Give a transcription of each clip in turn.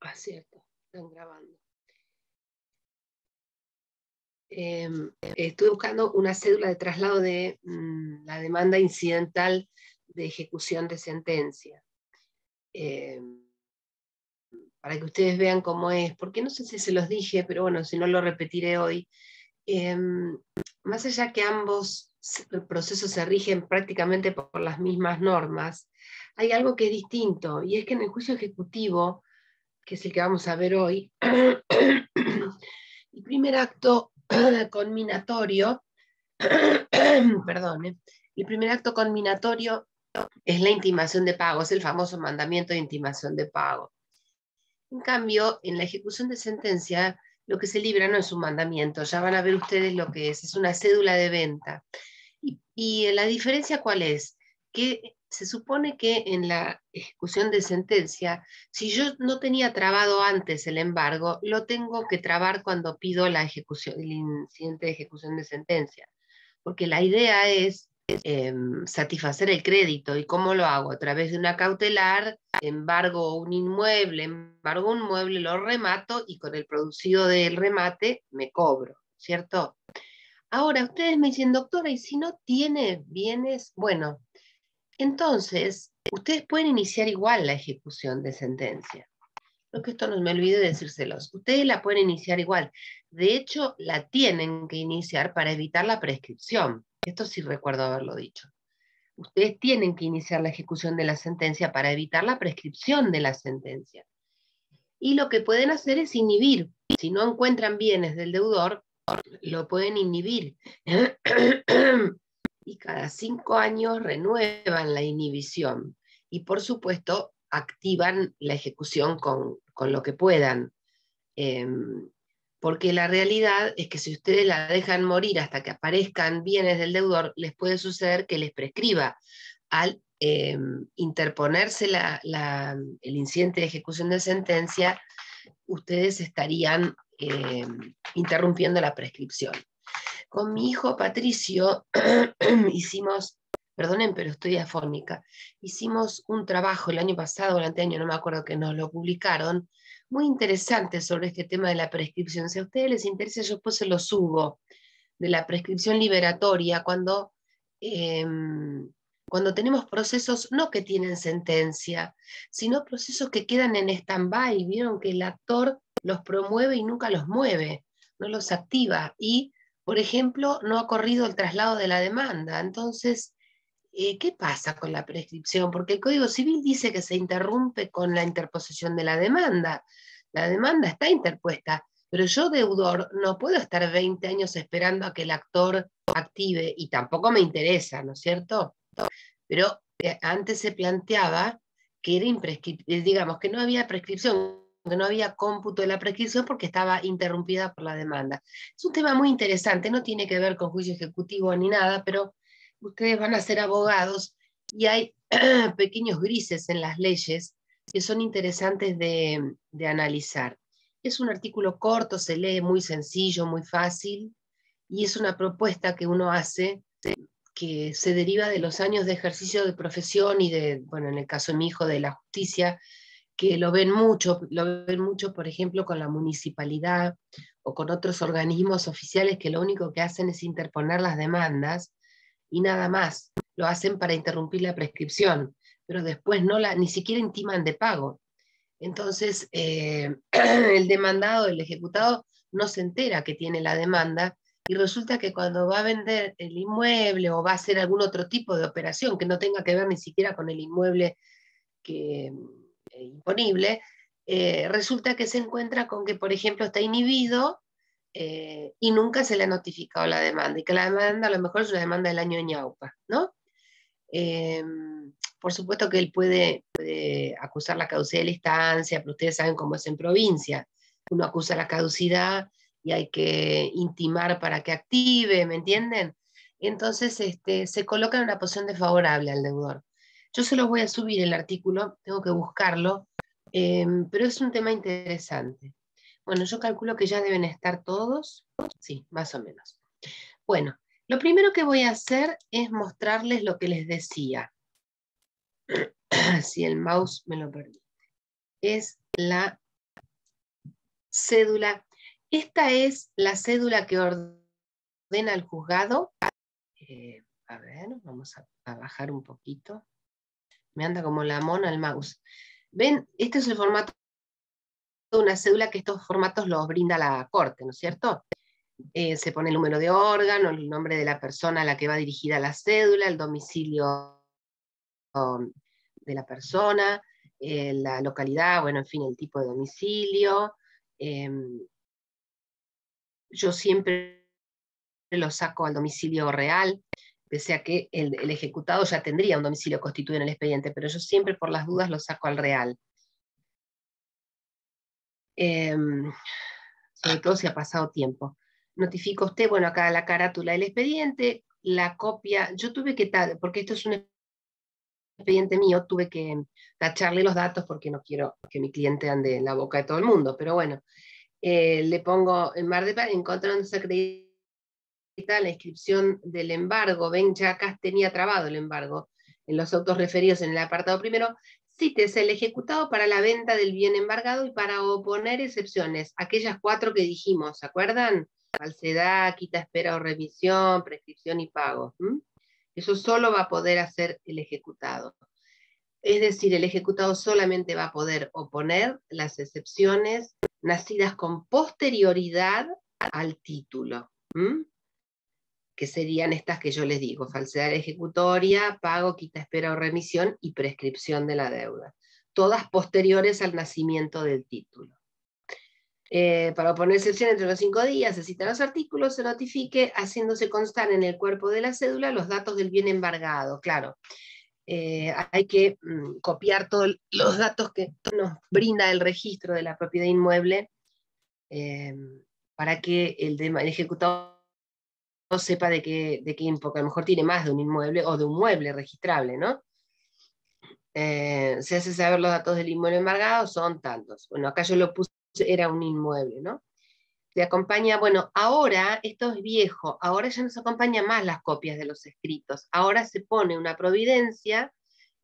ah, están grabando. Em, estuve buscando una cédula de traslado de mm, la demanda incidental de ejecución de sentencia. Em, para que ustedes vean cómo es, porque no sé si se los dije, pero bueno, si no lo repetiré hoy. Em, más allá que ambos procesos se rigen prácticamente por las mismas normas, hay algo que es distinto, y es que en el juicio ejecutivo, que es el que vamos a ver hoy, el primer acto conminatorio, perdón, el primer acto conminatorio es la intimación de pago, es el famoso mandamiento de intimación de pago. En cambio, en la ejecución de sentencia, lo que se libra no es un mandamiento, ya van a ver ustedes lo que es, es una cédula de venta. Y, la diferencia cuál es? Que se supone que en la ejecución de sentencia, si yo no tenía trabado antes el embargo, lo tengo que trabar cuando pido la ejecución, el incidente de ejecución de sentencia. Porque la idea es Em, satisfacer el crédito. ¿Y cómo lo hago? A través de una cautelar, embargo un inmueble, embargo un mueble, lo remato y con el producido del remate me cobro, ¿cierto? Ahora, ustedes me dicen, doctora, ¿y si no tiene bienes? Bueno, entonces, ustedes pueden iniciar igual la ejecución de sentencia. Lo que esto no me olvide decírselos. Ustedes la pueden iniciar igual. De hecho, la tienen que iniciar para evitar la prescripción. Esto sí recuerdo haberlo dicho. Ustedes tienen que iniciar la ejecución de la sentencia para evitar la prescripción de la sentencia. Y lo que pueden hacer es inhibir. Si no encuentran bienes del deudor, lo pueden inhibir. y cada cinco años renuevan la inhibición. Y por supuesto, activan la ejecución con, lo que puedan. Em, porque la realidad es que si ustedes la dejan morir hasta que aparezcan bienes del deudor, les puede suceder que les prescriba. Al eh, interponerse el incidente de ejecución de sentencia, ustedes estarían eh, interrumpiendo la prescripción. Con mi hijo Patricio hicimos, perdonen, pero estoy afónica, hicimos un trabajo el año pasado, el año, no me acuerdo que nos lo publicaron, muy interesante sobre este tema de la prescripción. Si a ustedes les interesa, yo después se lo subo, de la prescripción liberatoria, cuando, em, cuando tenemos procesos no que tienen sentencia, sino procesos que quedan en stand-by. Vieron que el actor los promueve y nunca los mueve, no los activa. Y, por ejemplo, no ha corrido el traslado de la demanda. Entonces, eh, ¿qué pasa con la prescripción? Porque el Código Civil dice que se interrumpe con la interposición de la demanda. La demanda está interpuesta, pero yo, deudor, no puedo estar 20 años esperando a que el actor active y tampoco me interesa, ¿no es cierto? Pero eh, antes se planteaba que era imprescriptible, eh, digamos, que no había prescripción, que no había cómputo de la prescripción porque estaba interrumpida por la demanda. Es un tema muy interesante, no tiene que ver con juicio ejecutivo ni nada, pero ustedes van a ser abogados y hay pequeños grises en las leyes que son interesantes de, analizar. Es un artículo corto, se lee muy sencillo, muy fácil, y es una propuesta que uno hace que se deriva de los años de ejercicio de profesión y de, bueno, en el caso de mi hijo, de la justicia, que lo ven mucho, lo ven mucho, por ejemplo, con la municipalidad o con otros organismos oficiales que lo único que hacen es interponer las demandas y nada más. Lo hacen para interrumpir la prescripción, pero después no la, ni siquiera intiman de pago. Entonces, eh, el demandado, el ejecutado, no se entera que tiene la demanda y resulta que cuando va a vender el inmueble o va a hacer algún otro tipo de operación que no tenga que ver ni siquiera con el inmueble que, imponible, eh, resulta que se encuentra con que, por ejemplo, está inhibido eh, y nunca se le ha notificado la demanda, y que la demanda a lo mejor es una demanda del año ñaupa, ¿no? Em, por supuesto que él puede, acusar la caducidad de la instancia, pero ustedes saben cómo es en provincia. Uno acusa la caducidad y hay que intimar para que active, ¿me entienden? Entonces este, se coloca en una posición desfavorable al deudor. Yo se los voy a subir el artículo, tengo que buscarlo, em, pero es un tema interesante. Bueno, yo calculo que ya deben estar todos. Sí, más o menos. Bueno, lo primero que voy a hacer es mostrarles lo que les decía. si el mouse me lo permite. Es la cédula. Esta es la cédula que ordena el juzgado. Eh, a ver, vamos a, bajar un poquito. Me anda como la mona el mouse. Ven, este es el formato de una cédula que estos formatos los brinda la corte, ¿no es cierto? Eh, se pone el número de órgano, el nombre de la persona a la que va dirigida la cédula, el domicilio um, de la persona, eh, la localidad, bueno, en fin, el tipo de domicilio. Em, yo siempre lo saco al domicilio real, pese a que el, ejecutado ya tendría un domicilio constituido en el expediente, pero yo siempre por las dudas lo saco al real. Em, sobre todo si ha pasado tiempo notifica usted, bueno, acá la carátula del expediente, la copia, yo tuve que, porque esto es un expediente mío, tuve que tacharle los datos porque no quiero que mi cliente ande en la boca de todo el mundo, pero bueno, eh, le pongo en Mar de Paz, encontrándose acredita la inscripción del embargo, ven, ya acá tenía trabado el embargo, en los autos referidos en el apartado primero, CITES el ejecutado para la venta del bien embargado y para oponer excepciones, aquellas cuatro que dijimos, ¿se acuerdan? falsedad, quita, espera o revisión, prescripción y pago. Eso solo va a poder hacer el ejecutado. Es decir, el ejecutado solamente va a poder oponer las excepciones nacidas con posterioridad al título, que serían estas que yo les digo, falsedad ejecutoria, pago, quita, espera o remisión y prescripción de la deuda, todas posteriores al nacimiento del título. Eh, para oponer excepción entre los cinco días, se citan los artículos, se notifique haciéndose constar en el cuerpo de la cédula los datos del bien embargado. Claro, eh, hay que mm, copiar todos los datos que nos brinda el registro de la propiedad inmueble em, para que el, ejecutado sepa de qué, de qué, porque a lo mejor tiene más de un inmueble o de un mueble registrable, ¿no? Eh, se hace saber los datos del inmueble embargado, son tantos. Bueno, acá yo lo puse era un inmueble, ¿no? Se acompaña, bueno, ahora, esto es viejo, ahora ya no se acompaña más las copias de los escritos, ahora se pone una providencia,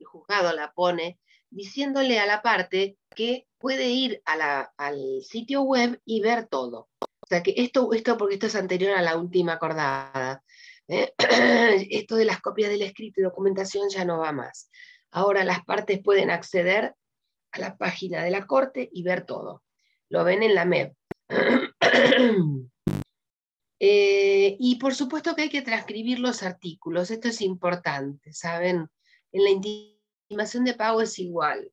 el juzgado la pone, diciéndole a la parte que puede ir al sitio web y ver todo. Sea que esto, esto porque esto es anterior a la última acordada. ¿eh? Esto de las copias del escrito y documentación ya no va más. Ahora las partes pueden acceder a la página de la corte y ver todo lo ven en la MEP. Eh, y por supuesto que hay que transcribir los artículos, esto es importante, ¿saben? En la intimación de pago es igual.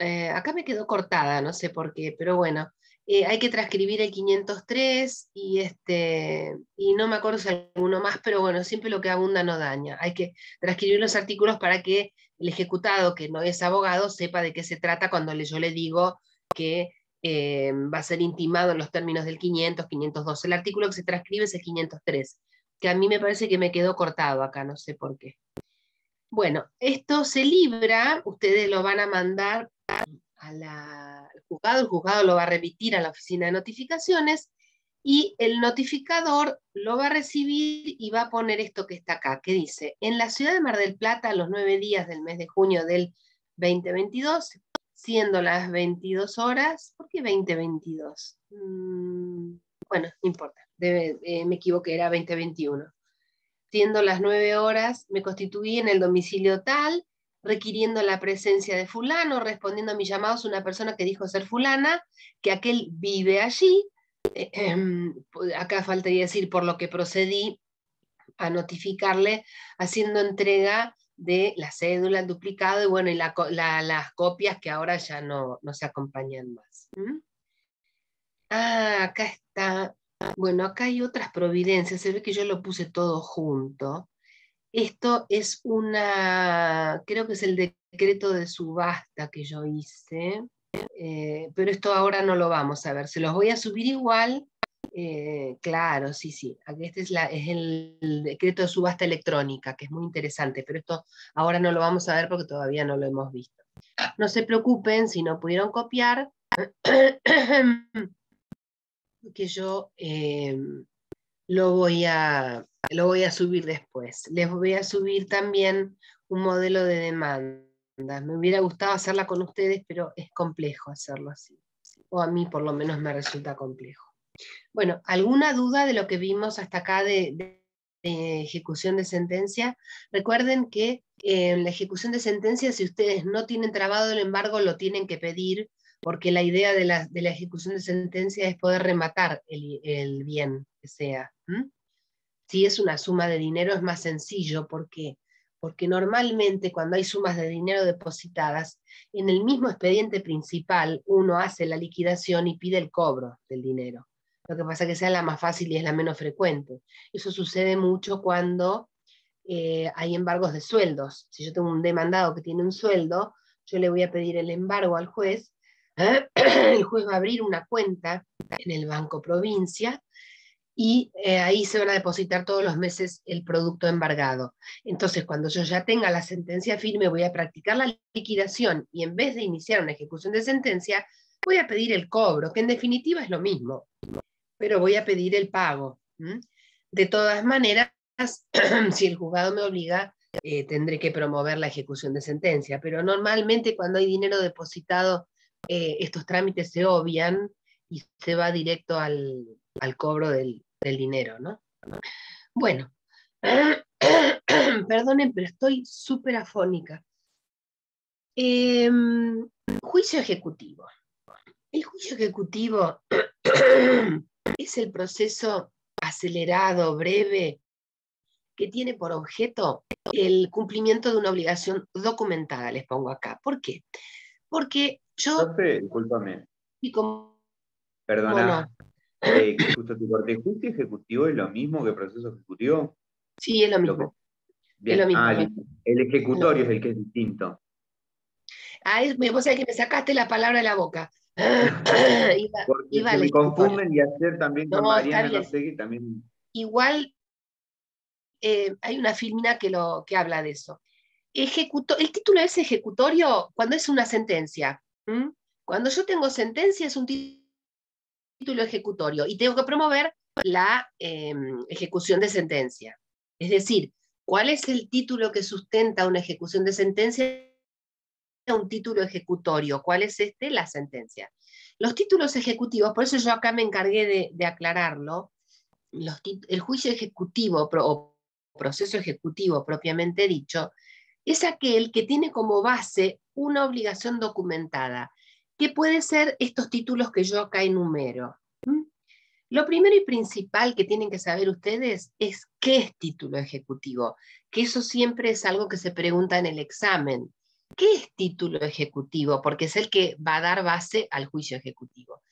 Eh, acá me quedó cortada, no sé por qué, pero bueno, eh, hay que transcribir el 503 y, este, y no me acuerdo si alguno más, pero bueno, siempre lo que abunda no daña. Hay que transcribir los artículos para que el ejecutado, que no es abogado, sepa de qué se trata cuando yo le digo que eh, va a ser intimado en los términos del 500, 502. El artículo que se transcribe es el 503, que a mí me parece que me quedó cortado acá, no sé por qué. Bueno, esto se libra, ustedes lo van a mandar al juzgado, el juzgado lo va a remitir a la oficina de notificaciones y el notificador lo va a recibir y va a poner esto que está acá, que dice, en la ciudad de Mar del Plata, los nueve días del mes de junio del 2022, siendo las 22 horas, ¿por qué 2022? Mm, bueno, no importa, eh, me equivoqué, era 2021. Siendo las 9 horas, me constituí en el domicilio tal, requiriendo la presencia de fulano, respondiendo a mis llamados una persona que dijo ser fulana, que aquel vive allí. Eh, em, acá faltaría decir por lo que procedí a notificarle, haciendo entrega de la cédula, el duplicado y bueno, las copias que ahora ya no, se acompañan más. Ah, acá está. Bueno, acá hay otras providencias, se ve que yo lo puse todo junto. Esto es una, creo que es el decreto de subasta que yo hice, eh, pero esto ahora no lo vamos a ver. Se los voy a subir igual eh, claro, sí, sí. Este es, la, es el, decreto de subasta electrónica, que es muy interesante, pero esto ahora no lo vamos a ver porque todavía no lo hemos visto. No se preocupen si no pudieron copiar, que yo eh, lo, voy a, lo voy a subir después. Les voy a subir también un modelo de demanda. Me hubiera gustado hacerla con ustedes, pero es complejo hacerlo así. O a mí por lo menos me resulta complejo. Bueno, ¿alguna duda de lo que vimos hasta acá de, ejecución de sentencia? Recuerden que en la ejecución de sentencia, si ustedes no tienen trabado el embargo, lo tienen que pedir, porque la idea de la, ejecución de sentencia es poder rematar el, bien que sea. Si es una suma de dinero es más sencillo, porque porque normalmente cuando hay sumas de dinero depositadas, en el mismo expediente principal uno hace la liquidación y pide el cobro del dinero. Lo que pasa es que sea la más fácil y es la menos frecuente. Eso sucede mucho cuando eh, hay embargos de sueldos. Si yo tengo un demandado que tiene un sueldo, yo le voy a pedir el embargo al juez. El juez va a abrir una cuenta en el Banco Provincia y eh, ahí se van a depositar todos los meses el producto embargado. Entonces, cuando yo ya tenga la sentencia firme, voy a practicar la liquidación y en vez de iniciar una ejecución de sentencia, voy a pedir el cobro, que en definitiva es lo mismo, pero voy a pedir el pago. De todas maneras, si el juzgado me obliga, eh, tendré que promover la ejecución de sentencia, pero normalmente cuando hay dinero depositado, eh, estos trámites se obvian y se va directo al cobro del, del dinero, ¿no? Bueno, perdonen, pero estoy súper afónica. Em, juicio ejecutivo. El juicio ejecutivo es el proceso acelerado, breve, que tiene por objeto el cumplimiento de una obligación documentada, les pongo acá. ¿Por qué? Porque yo... discúlpame. Y como... Perdona. Eh, justo tu corte, juicio ejecutivo es lo mismo que proceso ejecutivo. Sí, es lo mismo. Ah, el, ejecutorio es el que es distinto. Ah, es, vos sabés que me sacaste la palabra de la boca. Porque se me confunden y hacer también con Mariana, no sé también. Igual eh, hay una filmina que, lo, que habla de eso. Ejecuto, el título es ejecutorio cuando es una sentencia. Cuando yo tengo sentencia es un título título ejecutorio y tengo que promover la em, ejecución de sentencia. Es decir, ¿cuál es el título que sustenta una ejecución de sentencia? Un título ejecutorio. ¿Cuál es este? La sentencia. Los títulos ejecutivos, por eso yo acá me encargué de, aclararlo, el juicio ejecutivo o proceso ejecutivo propiamente dicho, es aquel que tiene como base una obligación documentada ¿Qué puede ser estos títulos que yo acá enumero. Lo primero y principal que tienen que saber ustedes es qué es título ejecutivo, que eso siempre es algo que se pregunta en el examen. ¿Qué es título ejecutivo? Porque es el que va a dar base al juicio ejecutivo.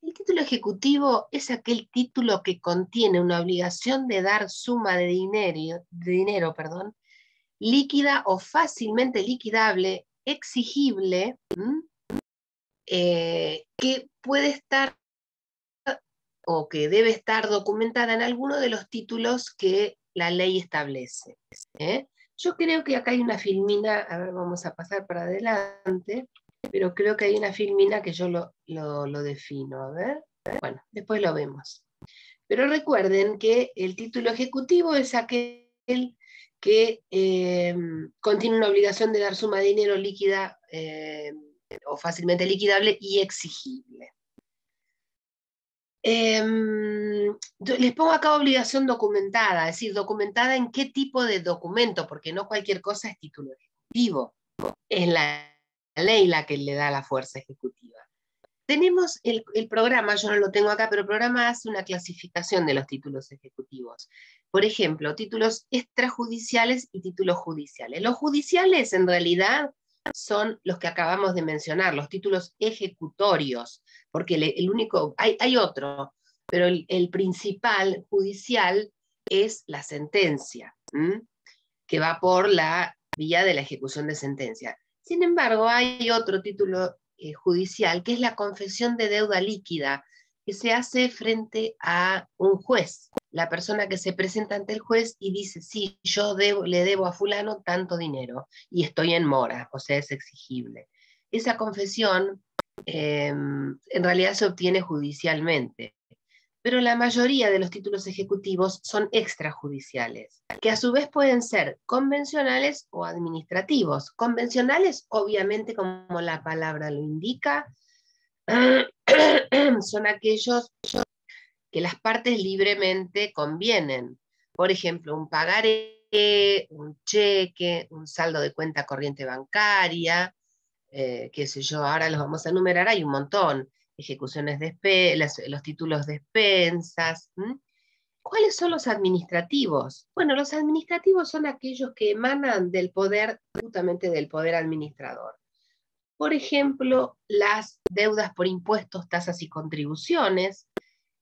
El título ejecutivo es aquel título que contiene una obligación de dar suma de dinero, de dinero perdón, líquida o fácilmente liquidable, exigible, eh, que puede estar o que debe estar documentada en alguno de los títulos que la ley establece. ¿eh? Yo creo que acá hay una filmina, a ver, vamos a pasar para adelante, pero creo que hay una filmina que yo lo, lo, defino, a ver, bueno, después lo vemos. Pero recuerden que el título ejecutivo es aquel que eh, contiene una obligación de dar suma de dinero líquida o fácilmente liquidable y exigible. Em, les pongo acá obligación documentada, es decir, documentada en qué tipo de documento, porque no cualquier cosa es título ejecutivo, es la ley la que le da la fuerza ejecutiva. Tenemos el, el, programa, yo no lo tengo acá, pero el programa hace una clasificación de los títulos ejecutivos. Por ejemplo, títulos extrajudiciales y títulos judiciales. Los judiciales en realidad son los que acabamos de mencionar, los títulos ejecutorios, porque el, único, hay, hay, otro, pero el, principal judicial es la sentencia, que va por la vía de la ejecución de sentencia. Sin embargo, hay otro título eh, judicial, que es la confesión de deuda líquida, que se hace frente a un juez la persona que se presenta ante el juez y dice, sí, yo le debo a fulano tanto dinero y estoy en mora, o sea, es exigible. Esa confesión em, en realidad se obtiene judicialmente, pero la mayoría de los títulos ejecutivos son extrajudiciales, que a su vez pueden ser convencionales o administrativos. Convencionales, obviamente, como la palabra lo indica, son aquellos que las partes libremente convienen. Por ejemplo, un pagaré, un cheque, un saldo de cuenta corriente bancaria, eh, qué sé yo, ahora los vamos a enumerar, hay un montón ejecuciones de los títulos de expensas. ¿Cuáles son los administrativos? Bueno, los administrativos son aquellos que emanan del poder, justamente del poder administrador. Por ejemplo, las deudas por impuestos, tasas y contribuciones.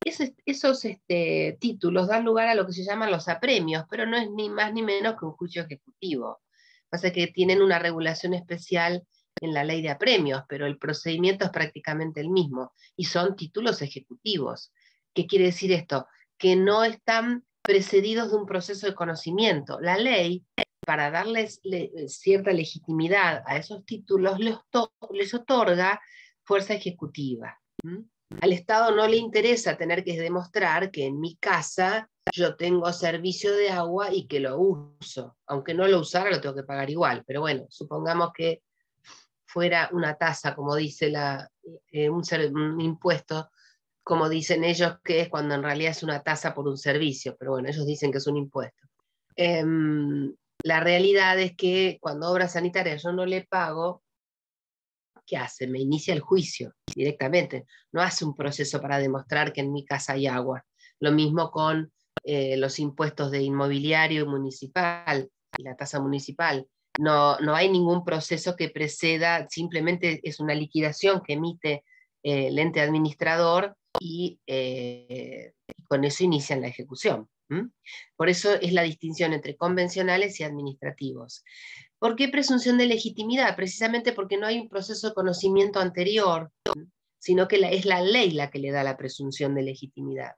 Esos este, títulos dan lugar a lo que se llaman los apremios, pero no es ni más ni menos que un juicio ejecutivo. Pasa que tienen una regulación especial en la ley de apremios, pero el procedimiento es prácticamente el mismo y son títulos ejecutivos. ¿Qué quiere decir esto? Que no están precedidos de un proceso de conocimiento. La ley, para darles cierta legitimidad a esos títulos, les, otorga fuerza ejecutiva. Al Estado no le interesa tener que demostrar que en mi casa yo tengo servicio de agua y que lo uso. Aunque no lo usara, lo tengo que pagar igual. Pero bueno, supongamos que fuera una tasa, como dice la, eh, un, impuesto, como dicen ellos, que es cuando en realidad es una tasa por un servicio, pero bueno, ellos dicen que es un impuesto. Em, la realidad es que cuando obra sanitaria yo no le pago, ¿qué hace? Me inicia el juicio directamente. No hace un proceso para demostrar que en mi casa hay agua. Lo mismo con eh, los impuestos de inmobiliario municipal y la tasa municipal. No, hay ningún proceso que preceda, simplemente es una liquidación que emite eh, el ente administrador y, eh, con eso inician la ejecución. Por eso es la distinción entre convencionales y administrativos. ¿Por qué presunción de legitimidad? Precisamente porque no hay un proceso de conocimiento anterior, sino que es la ley la que le da la presunción de legitimidad.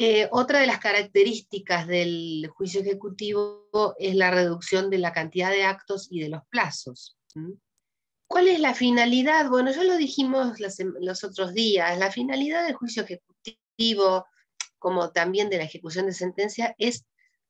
Eh, otra de las características del juicio ejecutivo es la reducción de la cantidad de actos y de los plazos. ¿Cuál es la finalidad? Bueno, ya lo dijimos los, otros días, la finalidad del juicio ejecutivo, como también de la ejecución de sentencia, es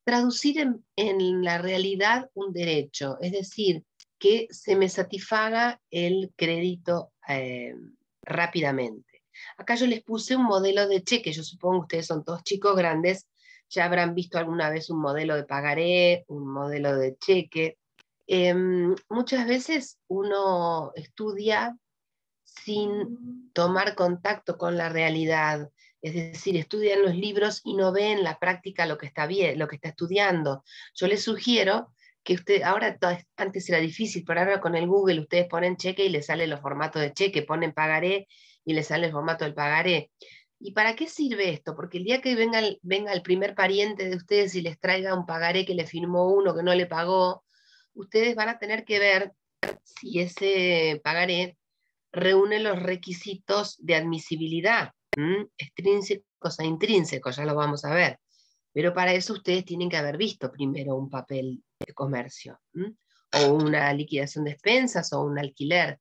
traducir en, la realidad un derecho, es decir, que se me satisfaga el crédito eh, rápidamente. Acá yo les puse un modelo de cheque, yo supongo ustedes son todos chicos grandes, ya habrán visto alguna vez un modelo de pagaré, un modelo de cheque. Em, muchas veces uno estudia sin tomar contacto con la realidad, es decir, estudia en los libros y no ve en la práctica lo que está bien, lo que está estudiando. Yo les sugiero que usted, ahora antes era difícil, pero ahora con el Google ustedes ponen cheque y les salen los formatos de cheque, ponen pagaré y le sale el formato del pagaré. ¿Y para qué sirve esto? Porque el día que venga el, venga el primer pariente de ustedes y les traiga un pagaré que le firmó uno que no le pagó, ustedes van a tener que ver si ese pagaré reúne los requisitos de admisibilidad, extrínsecos e intrínsecos, ya lo vamos a ver. Pero para eso ustedes tienen que haber visto primero un papel de comercio, o una liquidación de expensas o un alquiler.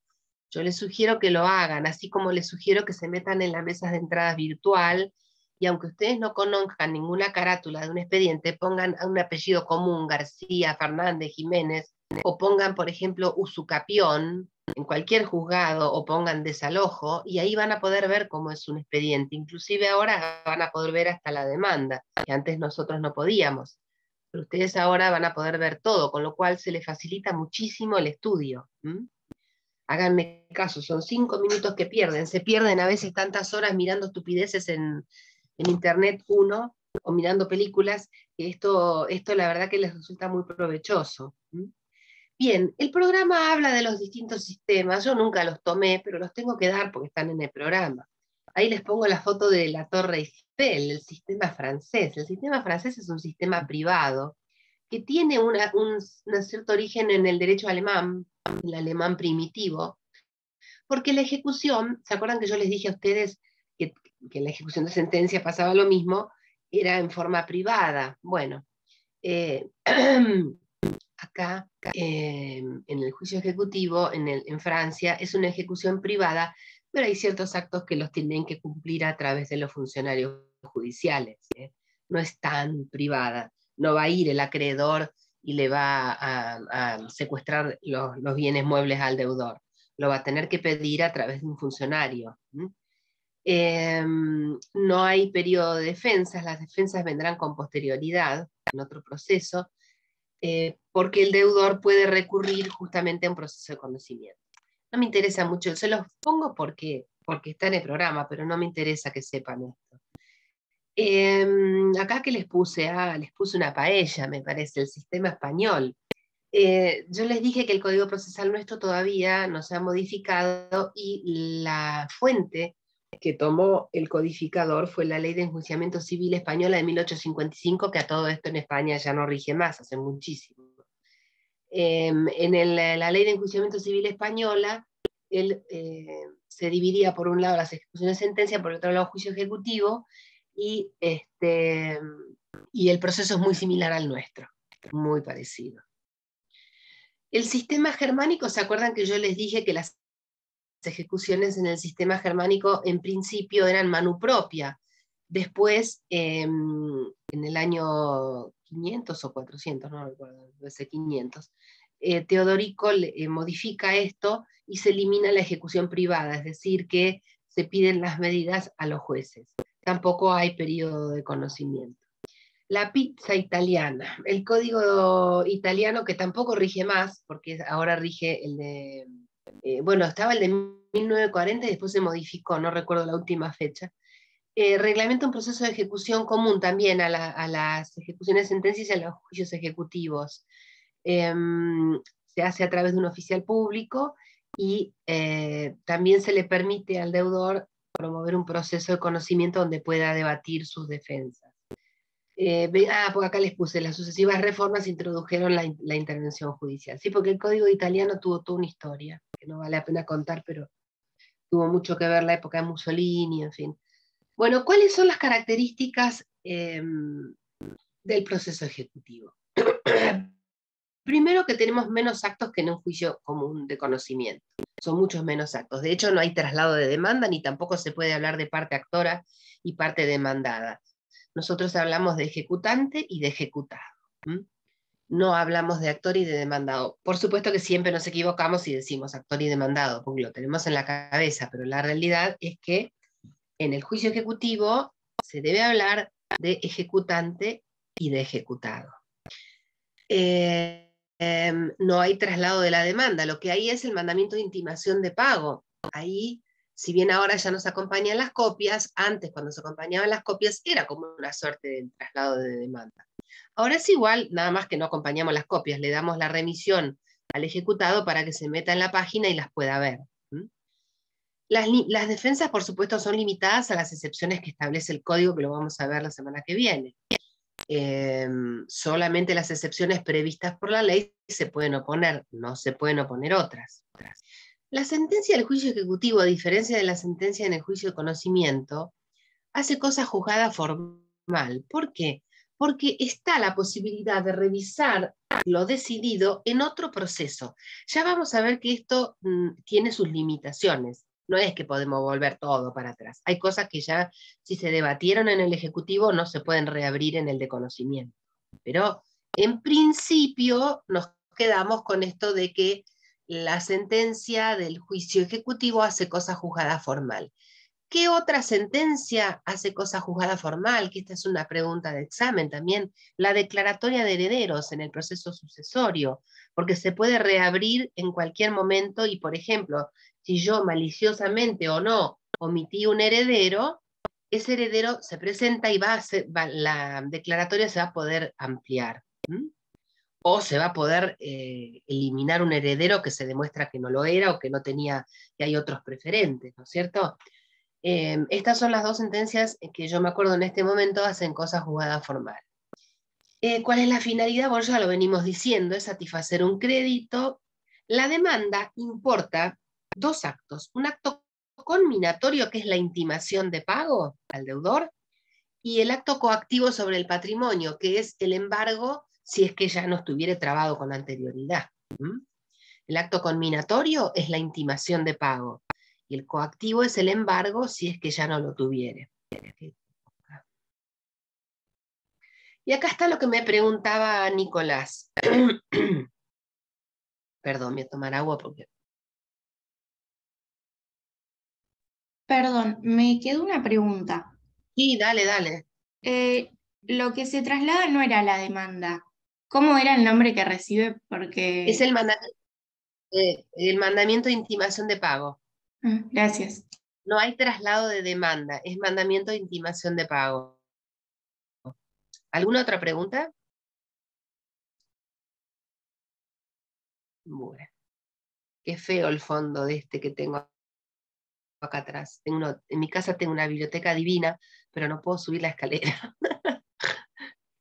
Yo les sugiero que lo hagan, así como les sugiero que se metan en las mesas de entrada virtual y aunque ustedes no conozcan ninguna carátula de un expediente, pongan un apellido común, García, Fernández, Jiménez, o pongan, por ejemplo, usucapión en cualquier juzgado o pongan desalojo y ahí van a poder ver cómo es un expediente. Inclusive ahora van a poder ver hasta la demanda, que antes nosotros no podíamos. Pero ustedes ahora van a poder ver todo, con lo cual se les facilita muchísimo el estudio háganme caso, son cinco minutos que pierden, se pierden a veces tantas horas mirando estupideces en, internet uno o mirando películas, que esto, esto la verdad que les resulta muy provechoso. Bien, el programa habla de los distintos sistemas, yo nunca los tomé, pero los tengo que dar porque están en el programa. Ahí les pongo la foto de la Torre Eiffel, el sistema francés. El sistema francés es un sistema privado que tiene un cierto origen en el derecho alemán, el alemán primitivo, porque la ejecución, ¿se acuerdan que yo les dije a ustedes que, que la ejecución de sentencia pasaba lo mismo? Era en forma privada. Bueno, eh, acá en el juicio ejecutivo en, en, Francia es una ejecución privada, pero hay ciertos actos que los tienen que cumplir a través de los funcionarios judiciales. ¿eh? No es tan privada. No va a ir el acreedor y le va a, secuestrar los, bienes muebles al deudor. Lo va a tener que pedir a través de un funcionario. Em, no hay periodo de defensas, las defensas vendrán con posterioridad en otro proceso, eh, porque el deudor puede recurrir justamente a un proceso de conocimiento. No me interesa mucho, se los pongo porque, porque está en el programa, pero no me interesa que sepan esto. Em, acá que les puse, ah, les puse una paella, me parece, el sistema español. Eh, yo les dije que el código procesal nuestro todavía no se ha modificado y la fuente que tomó el codificador fue la ley de enjuiciamiento civil española de 1855, que a todo esto en España ya no rige más, hace muchísimo. Em, en la ley de enjuiciamiento civil española, él, eh, se dividía por un lado las ejecuciones de sentencia, por otro lado juicio ejecutivo, y, este, y el proceso es muy similar al nuestro, muy parecido. El sistema germánico, ¿se acuerdan que yo les dije que las ejecuciones en el sistema germánico en principio eran manu propia? Después, em, en el año 500 o 400, no recuerdo, debe ser 500, eh, Teodorico eh, modifica esto y se elimina la ejecución privada, es decir, que se piden las medidas a los jueces tampoco hay periodo de conocimiento. La pizza italiana, el código italiano que tampoco rige más, porque ahora rige el de, eh, bueno, estaba el de 1940 y después se modificó, no recuerdo la última fecha. Eh, reglamenta un proceso de ejecución común también a, las ejecuciones de sentencias y a los juicios ejecutivos. Em, se hace a través de un oficial público y eh, también se le permite al deudor promover un proceso de conocimiento donde pueda debatir sus defensas. Eh, ah, porque acá les puse, las sucesivas reformas introdujeron la, intervención judicial. Sí, porque el código italiano tuvo toda una historia, que no vale la pena contar, pero tuvo mucho que ver la época de Mussolini, en fin. Bueno, ¿cuáles son las características em, del proceso ejecutivo? Primero que tenemos menos actos que en un juicio común de conocimiento. Son muchos menos actos. De hecho, no hay traslado de demanda ni tampoco se puede hablar de parte actora y parte demandada. Nosotros hablamos de ejecutante y de ejecutado. No hablamos de actor y de demandado. Por supuesto que siempre nos equivocamos si decimos actor y demandado, porque lo tenemos en la cabeza, pero la realidad es que en el juicio ejecutivo se debe hablar de ejecutante y de ejecutado. Eh, Em, no hay traslado de la demanda, lo que hay es el mandamiento de intimación de pago. Ahí, si bien ahora ya nos acompañan las copias, antes cuando se acompañaban las copias era como una suerte de traslado de demanda. Ahora es igual, nada más que no acompañamos las copias, le damos la remisión al ejecutado para que se meta en la página y las pueda ver. Las, defensas, por supuesto, son limitadas a las excepciones que establece el código, que lo vamos a ver la semana que viene. Em, solamente las excepciones previstas por la ley se pueden oponer, no se pueden oponer otras. La sentencia del juicio ejecutivo, a diferencia de la sentencia en el juicio de conocimiento, hace cosa juzgada formal. ¿Por qué? Porque está la posibilidad de revisar lo decidido en otro proceso. Ya vamos a ver que esto mm, tiene sus limitaciones no es que podemos volver todo para atrás. Hay cosas que ya, si se debatieron en el Ejecutivo, no se pueden reabrir en el de conocimiento. Pero en principio nos quedamos con esto de que la sentencia del juicio ejecutivo hace cosa juzgada formal. ¿Qué otra sentencia hace cosa juzgada formal? Que esta es una pregunta de examen también. La declaratoria de herederos en el proceso sucesorio, porque se puede reabrir en cualquier momento y, por ejemplo, si yo maliciosamente o no omití un heredero, ese heredero se presenta y va, la declaratoria se va a poder ampliar. O se va a poder eh, eliminar un heredero que se demuestra que no lo era o que no tenía, que hay otros preferentes, ¿no es cierto? Em, estas son las dos sentencias que yo me acuerdo en este momento hacen cosas jugadas formal. Eh, ¿Cuál es la finalidad? Bueno, ya lo venimos diciendo, es satisfacer un crédito. La demanda importa dos actos. Un acto conminatorio, que es la intimación de pago al deudor, y el acto coactivo sobre el patrimonio, que es el embargo si es que ya no estuviera trabado con anterioridad. El acto conminatorio es la intimación de pago Y el coactivo es el embargo si es que ya no lo tuviere. Y acá está lo que me preguntaba Nicolás. Perdón, voy a tomar agua porque... Perdón, me quedó una pregunta. Sí, dale, dale. Eh, lo que se traslada no era la demanda. ¿Cómo era el nombre que recibe? Porque... Es el, eh, el mandamiento de intimación de pago. Ah, gracias. No hay traslado de demanda, es mandamiento de intimación de pago. ¿Alguna otra pregunta? Bueno. Qué feo el fondo de este que tengo acá atrás. Tengo en mi casa tengo una biblioteca divina, pero no puedo subir la escalera.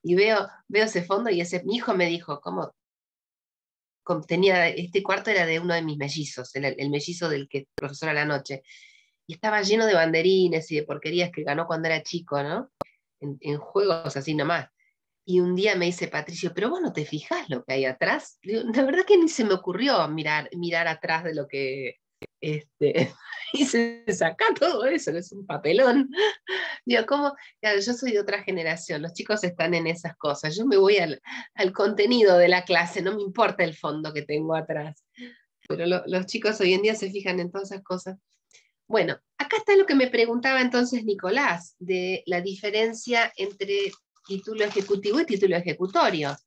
y veo, veo ese fondo y ese, mi hijo me dijo, ¿cómo? Tenía, este cuarto era de uno de mis mellizos, el, el mellizo del que profesor a la noche. Y estaba lleno de banderines y de porquerías que ganó cuando era chico, ¿no? en, juegos así nomás. Y un día me dice Patricio, pero vos no te fijas lo que hay atrás. la verdad que ni se me ocurrió mirar, mirar atrás de lo que... Este, y se saca todo eso, es un papelón. Digo, ¿cómo? Yo soy de otra generación, los chicos están en esas cosas. Yo me voy al, al contenido de la clase, no me importa el fondo que tengo atrás. Pero los chicos hoy en día se fijan en todas esas cosas. Bueno, acá está lo que me preguntaba entonces Nicolás, de la diferencia entre título ejecutivo y título ejecutorio.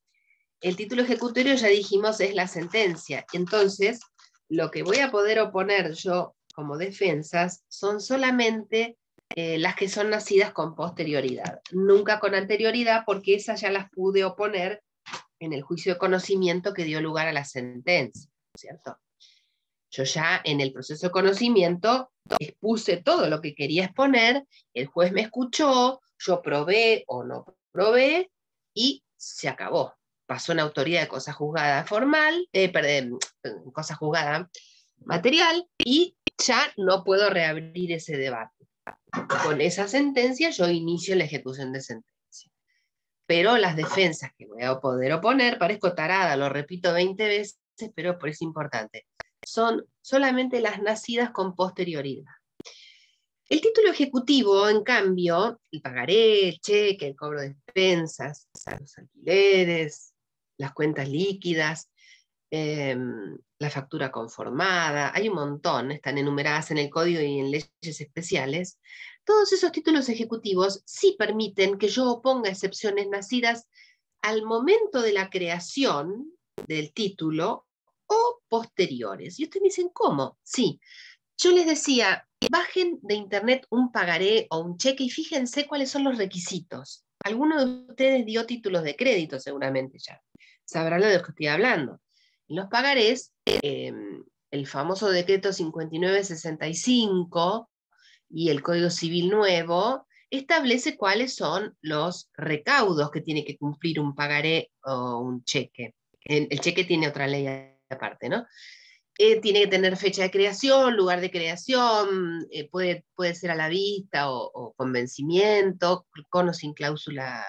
El título ejecutorio, ya dijimos, es la sentencia. Entonces, lo que voy a poder oponer yo como defensas son solamente eh, las que son nacidas con posterioridad, nunca con anterioridad, porque esas ya las pude oponer en el juicio de conocimiento que dio lugar a la sentencia, ¿cierto? Yo ya en el proceso de conocimiento expuse todo lo que quería exponer, el juez me escuchó, yo probé o no probé y se acabó. Pasó en autoridad de cosa juzgada formal, eh, perdón, cosa juzgada material y ya no puedo reabrir ese debate. Con esa sentencia yo inicio la ejecución de sentencia. Pero las defensas que voy a poder oponer, parezco tarada, lo repito 20 veces, pero es importante son solamente las nacidas con posterioridad. El título ejecutivo, en cambio, el pagaré, el cheque, el cobro de expensas, los alquileres, las cuentas líquidas, em, la factura conformada, hay un montón, están enumeradas en el código y en leyes especiales. Todos esos títulos ejecutivos sí permiten que yo oponga excepciones nacidas al momento de la creación del título o posteriores. Y ustedes me dicen, ¿cómo? Sí, yo les decía, bajen de internet un pagaré o un cheque y fíjense cuáles son los requisitos. Alguno de ustedes dio títulos de crédito seguramente ya. Sabrán de lo que estoy hablando. En los pagarés, em, el famoso decreto 5965 y el Código Civil nuevo establece cuáles son los recaudos que tiene que cumplir un pagaré o un cheque. El, cheque tiene otra ley aparte, ¿no? Eh, tiene que tener fecha de creación, lugar de creación, eh, puede, puede ser a la vista o, con vencimiento, con o sin cláusula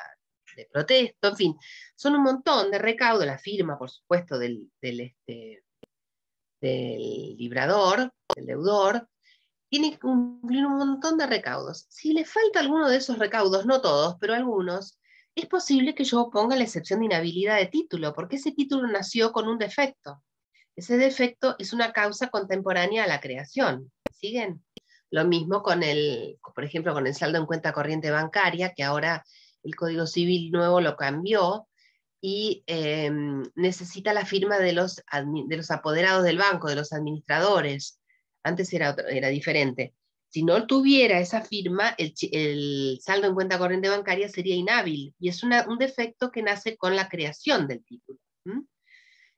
de protesto, en fin, son un montón de recaudo, la firma, por supuesto, del, del, este, del librador, del deudor, tiene que cumplir un montón de recaudos. Si le falta alguno de esos recaudos, no todos, pero algunos, es posible que yo ponga la excepción de inhabilidad de título, porque ese título nació con un defecto. Ese defecto es una causa contemporánea a la creación. ¿Siguen? Lo mismo con el, por ejemplo, con el saldo en cuenta corriente bancaria, que ahora el Código Civil nuevo lo cambió y em, necesita la firma de los, de los apoderados del banco, de los administradores. Antes era, era diferente. Si no tuviera esa firma, el, saldo en cuenta corriente bancaria sería inhábil y es un defecto que nace con la creación del título.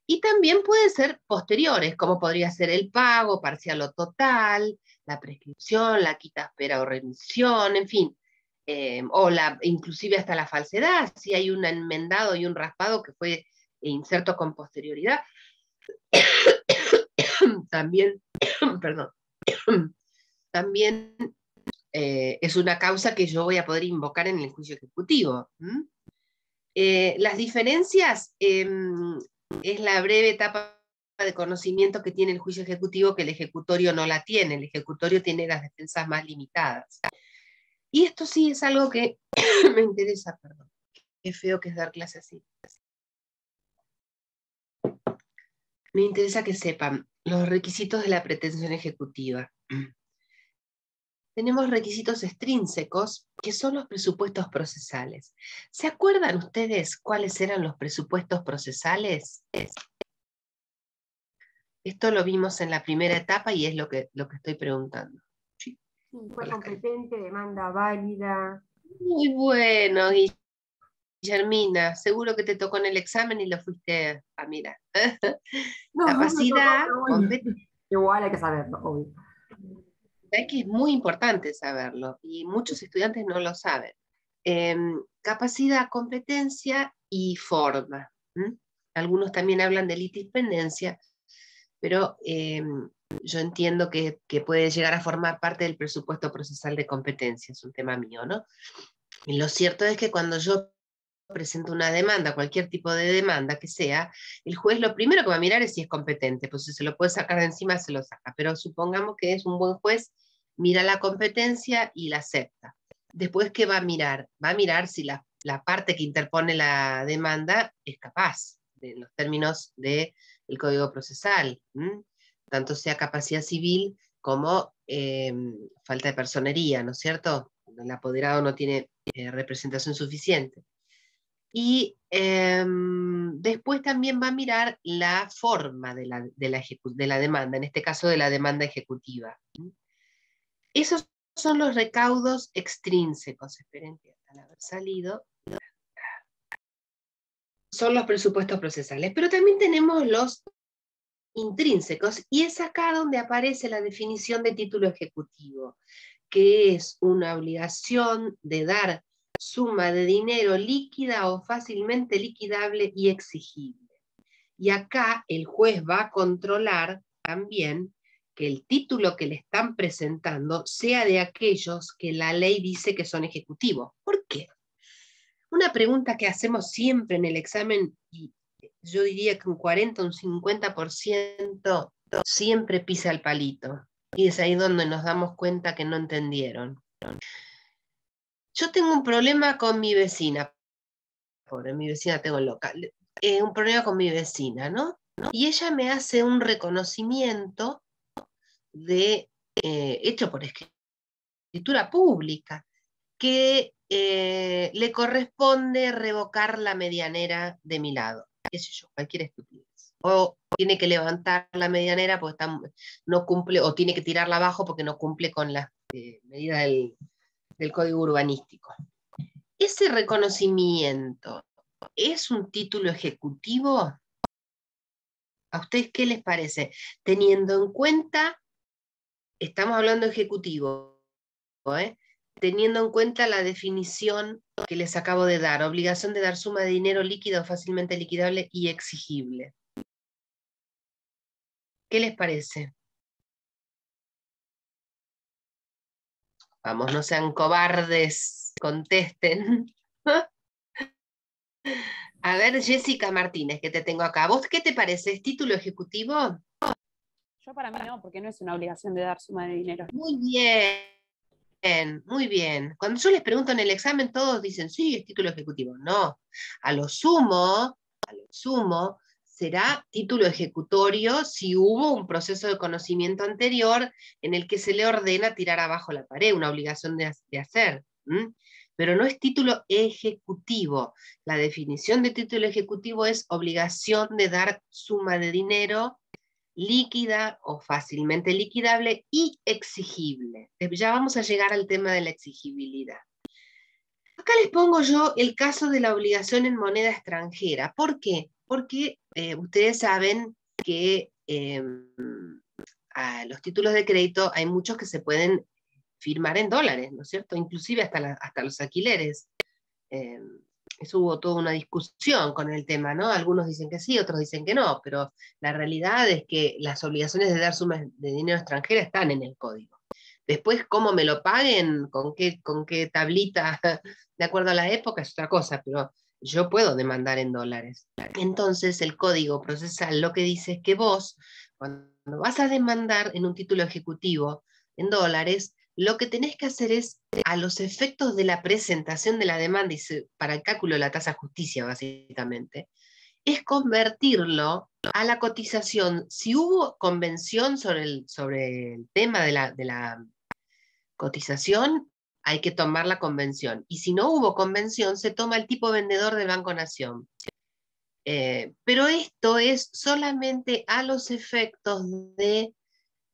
Y también puede ser posteriores, como podría ser el pago parcial o total, la prescripción, la quita, espera o remisión, en fin, eh, o la, inclusive hasta la falsedad, si hay un enmendado y un raspado que fue inserto con posterioridad. también, perdón, también eh, es una causa que yo voy a poder invocar en el juicio ejecutivo. Eh, las diferencias em, es la breve etapa de conocimiento que tiene el juicio ejecutivo que el ejecutorio no la tiene, el ejecutorio tiene las defensas más limitadas. Y esto sí es algo que me interesa, perdón. Qué feo que es dar clase así. Me interesa que sepan los requisitos de la pretensión ejecutiva. Tenemos requisitos extrínsecos, que son los presupuestos procesales. ¿Se acuerdan ustedes cuáles eran los presupuestos procesales? Esto lo vimos en la primera etapa y es lo que, lo que estoy preguntando fue competente, demanda válida. Muy bueno, Guillermina. Seguro que te tocó en el examen y lo fuiste a mirar. Capacidad, Igual hay que saberlo, obvio. Es que es muy importante saberlo y muchos estudiantes no lo saben. Em, capacidad, competencia y forma. Algunos también hablan de litispendencia, pero em, yo entiendo que, puede llegar a formar parte del presupuesto procesal de competencia, es un tema mío, ¿no? Y lo cierto es que cuando yo presento una demanda, cualquier tipo de demanda que sea, el juez lo primero que va a mirar es si es competente, pues si se lo puede sacar de encima, se lo saca, pero supongamos que es un buen juez, mira la competencia y la acepta. Después, ¿qué va a mirar? Va a mirar si la, parte que interpone la demanda es capaz, de los términos del Código Procesal tanto sea capacidad civil como em, falta de personería, ¿no es cierto? El apoderado no tiene eh, representación suficiente. Y em, después también va a mirar la forma de la, de, la demanda, en este caso de la demanda ejecutiva. Esos son los recaudos extrínsecos. Esperen que haber salido. Son los presupuestos procesales. Pero también tenemos los intrínsecos, y es acá donde aparece la definición de título ejecutivo, que es una obligación de dar suma de dinero líquida o fácilmente liquidable y exigible. Y acá el juez va a controlar también que el título que le están presentando sea de aquellos que la ley dice que son ejecutivos. ¿Por qué? Una pregunta que hacemos siempre en el examen y yo diría que un 40, un 50% siempre pisa el palito. Y es ahí donde nos damos cuenta que no entendieron. Yo tengo un problema con mi vecina. Pobre, mi vecina tengo local. Eh, un problema con mi vecina, ¿no? Y ella me hace un reconocimiento de, eh, hecho por escritura pública, que eh, le corresponde revocar la medianera de mi lado cualquier estupidez. O tiene que levantar la medianera porque no cumple, o tiene que tirarla abajo porque no cumple con las eh, medidas del, del código urbanístico. Ese reconocimiento es un título ejecutivo. ¿A ustedes qué les parece? Teniendo en cuenta, estamos hablando ejecutivo, ¿eh? Teniendo en cuenta la definición que les acabo de dar, obligación de dar suma de dinero líquido fácilmente liquidable y exigible. ¿Qué les parece? Vamos, no sean cobardes, contesten. A ver, Jessica Martínez, que te tengo acá. ¿Vos qué te parece? ¿Es título ejecutivo? Yo para mí no, porque no es una obligación de dar suma de dinero. Muy bien muy bien. Cuando yo les pregunto en el examen, todos dicen, sí, es título ejecutivo. No, a lo sumo, a lo sumo, será título ejecutorio si hubo un proceso de conocimiento anterior en el que se le ordena tirar abajo la pared, una obligación de, hacer. Pero no es título ejecutivo. La definición de título ejecutivo es obligación de dar suma de dinero líquida o fácilmente liquidable y exigible. Ya vamos a llegar al tema de la exigibilidad. Acá les pongo yo el caso de la obligación en moneda extranjera. ¿Por qué? Porque eh, ustedes saben que em, a los títulos de crédito hay muchos que se pueden firmar en dólares, ¿no es cierto? Inclusive hasta, hasta los alquileres. Eso hubo toda una discusión con el tema, ¿no? Algunos dicen que sí, otros dicen que no, pero la realidad es que las obligaciones de dar sumas de dinero extranjera están en el código. Después, cómo me lo paguen, con qué, con qué tablita, de acuerdo a la época, es otra cosa, pero yo puedo demandar en dólares. Entonces el código procesal lo que dice es que vos, cuando vas a demandar en un título ejecutivo en dólares, lo que tenés que hacer es, a los efectos de la presentación de la demanda y para el cálculo de la tasa de justicia, básicamente, es convertirlo a la cotización. Si hubo convención sobre el, sobre el tema de la, de la cotización, hay que tomar la convención. Y si no hubo convención, se toma el tipo vendedor del Banco Nación. Eh, pero esto es solamente a los efectos de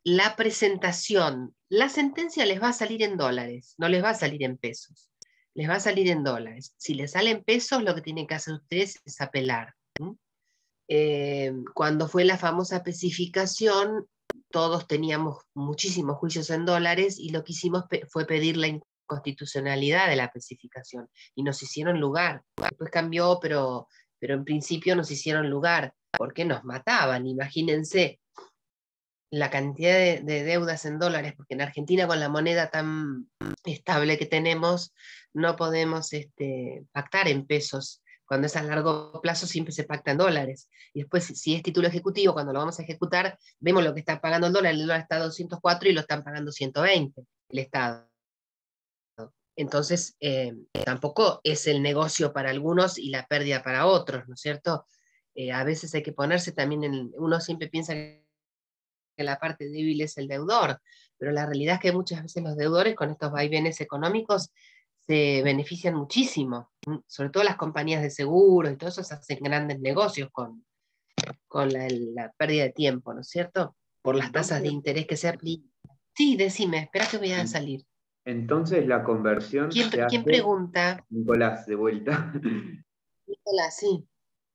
la presentación. La sentencia les va a salir en dólares, no les va a salir en pesos. Les va a salir en dólares. Si les salen pesos, lo que tienen que hacer ustedes es apelar. Eh, cuando fue la famosa especificación, todos teníamos muchísimos juicios en dólares y lo que hicimos fue pedir la constitucionalidad de la especificación y nos hicieron lugar. Después cambió, pero, pero en principio nos hicieron lugar porque nos mataban. Imagínense la cantidad de, deudas en dólares, porque en Argentina con la moneda tan estable que tenemos, no podemos este, pactar en pesos. Cuando es a largo plazo siempre se pacta en dólares. Y después, si es título ejecutivo, cuando lo vamos a ejecutar, vemos lo que está pagando el dólar. El dólar está a 204 y lo están pagando 120 el Estado. Entonces, eh, tampoco es el negocio para algunos y la pérdida para otros, ¿no es cierto? Eh, a veces hay que ponerse también en, uno siempre piensa la parte débil es el deudor, pero la realidad es que muchas veces los deudores con estos vaivenes económicos se benefician muchísimo, sobre todo las compañías de seguros y todo eso hacen grandes negocios con, con la, pérdida de tiempo, ¿no es cierto? Por las tasas de interés que se aplican. Sí, decime, espera que voy a salir. Entonces la conversión. ¿Quién, pregunta? Nicolás, de vuelta. Nicolás, sí.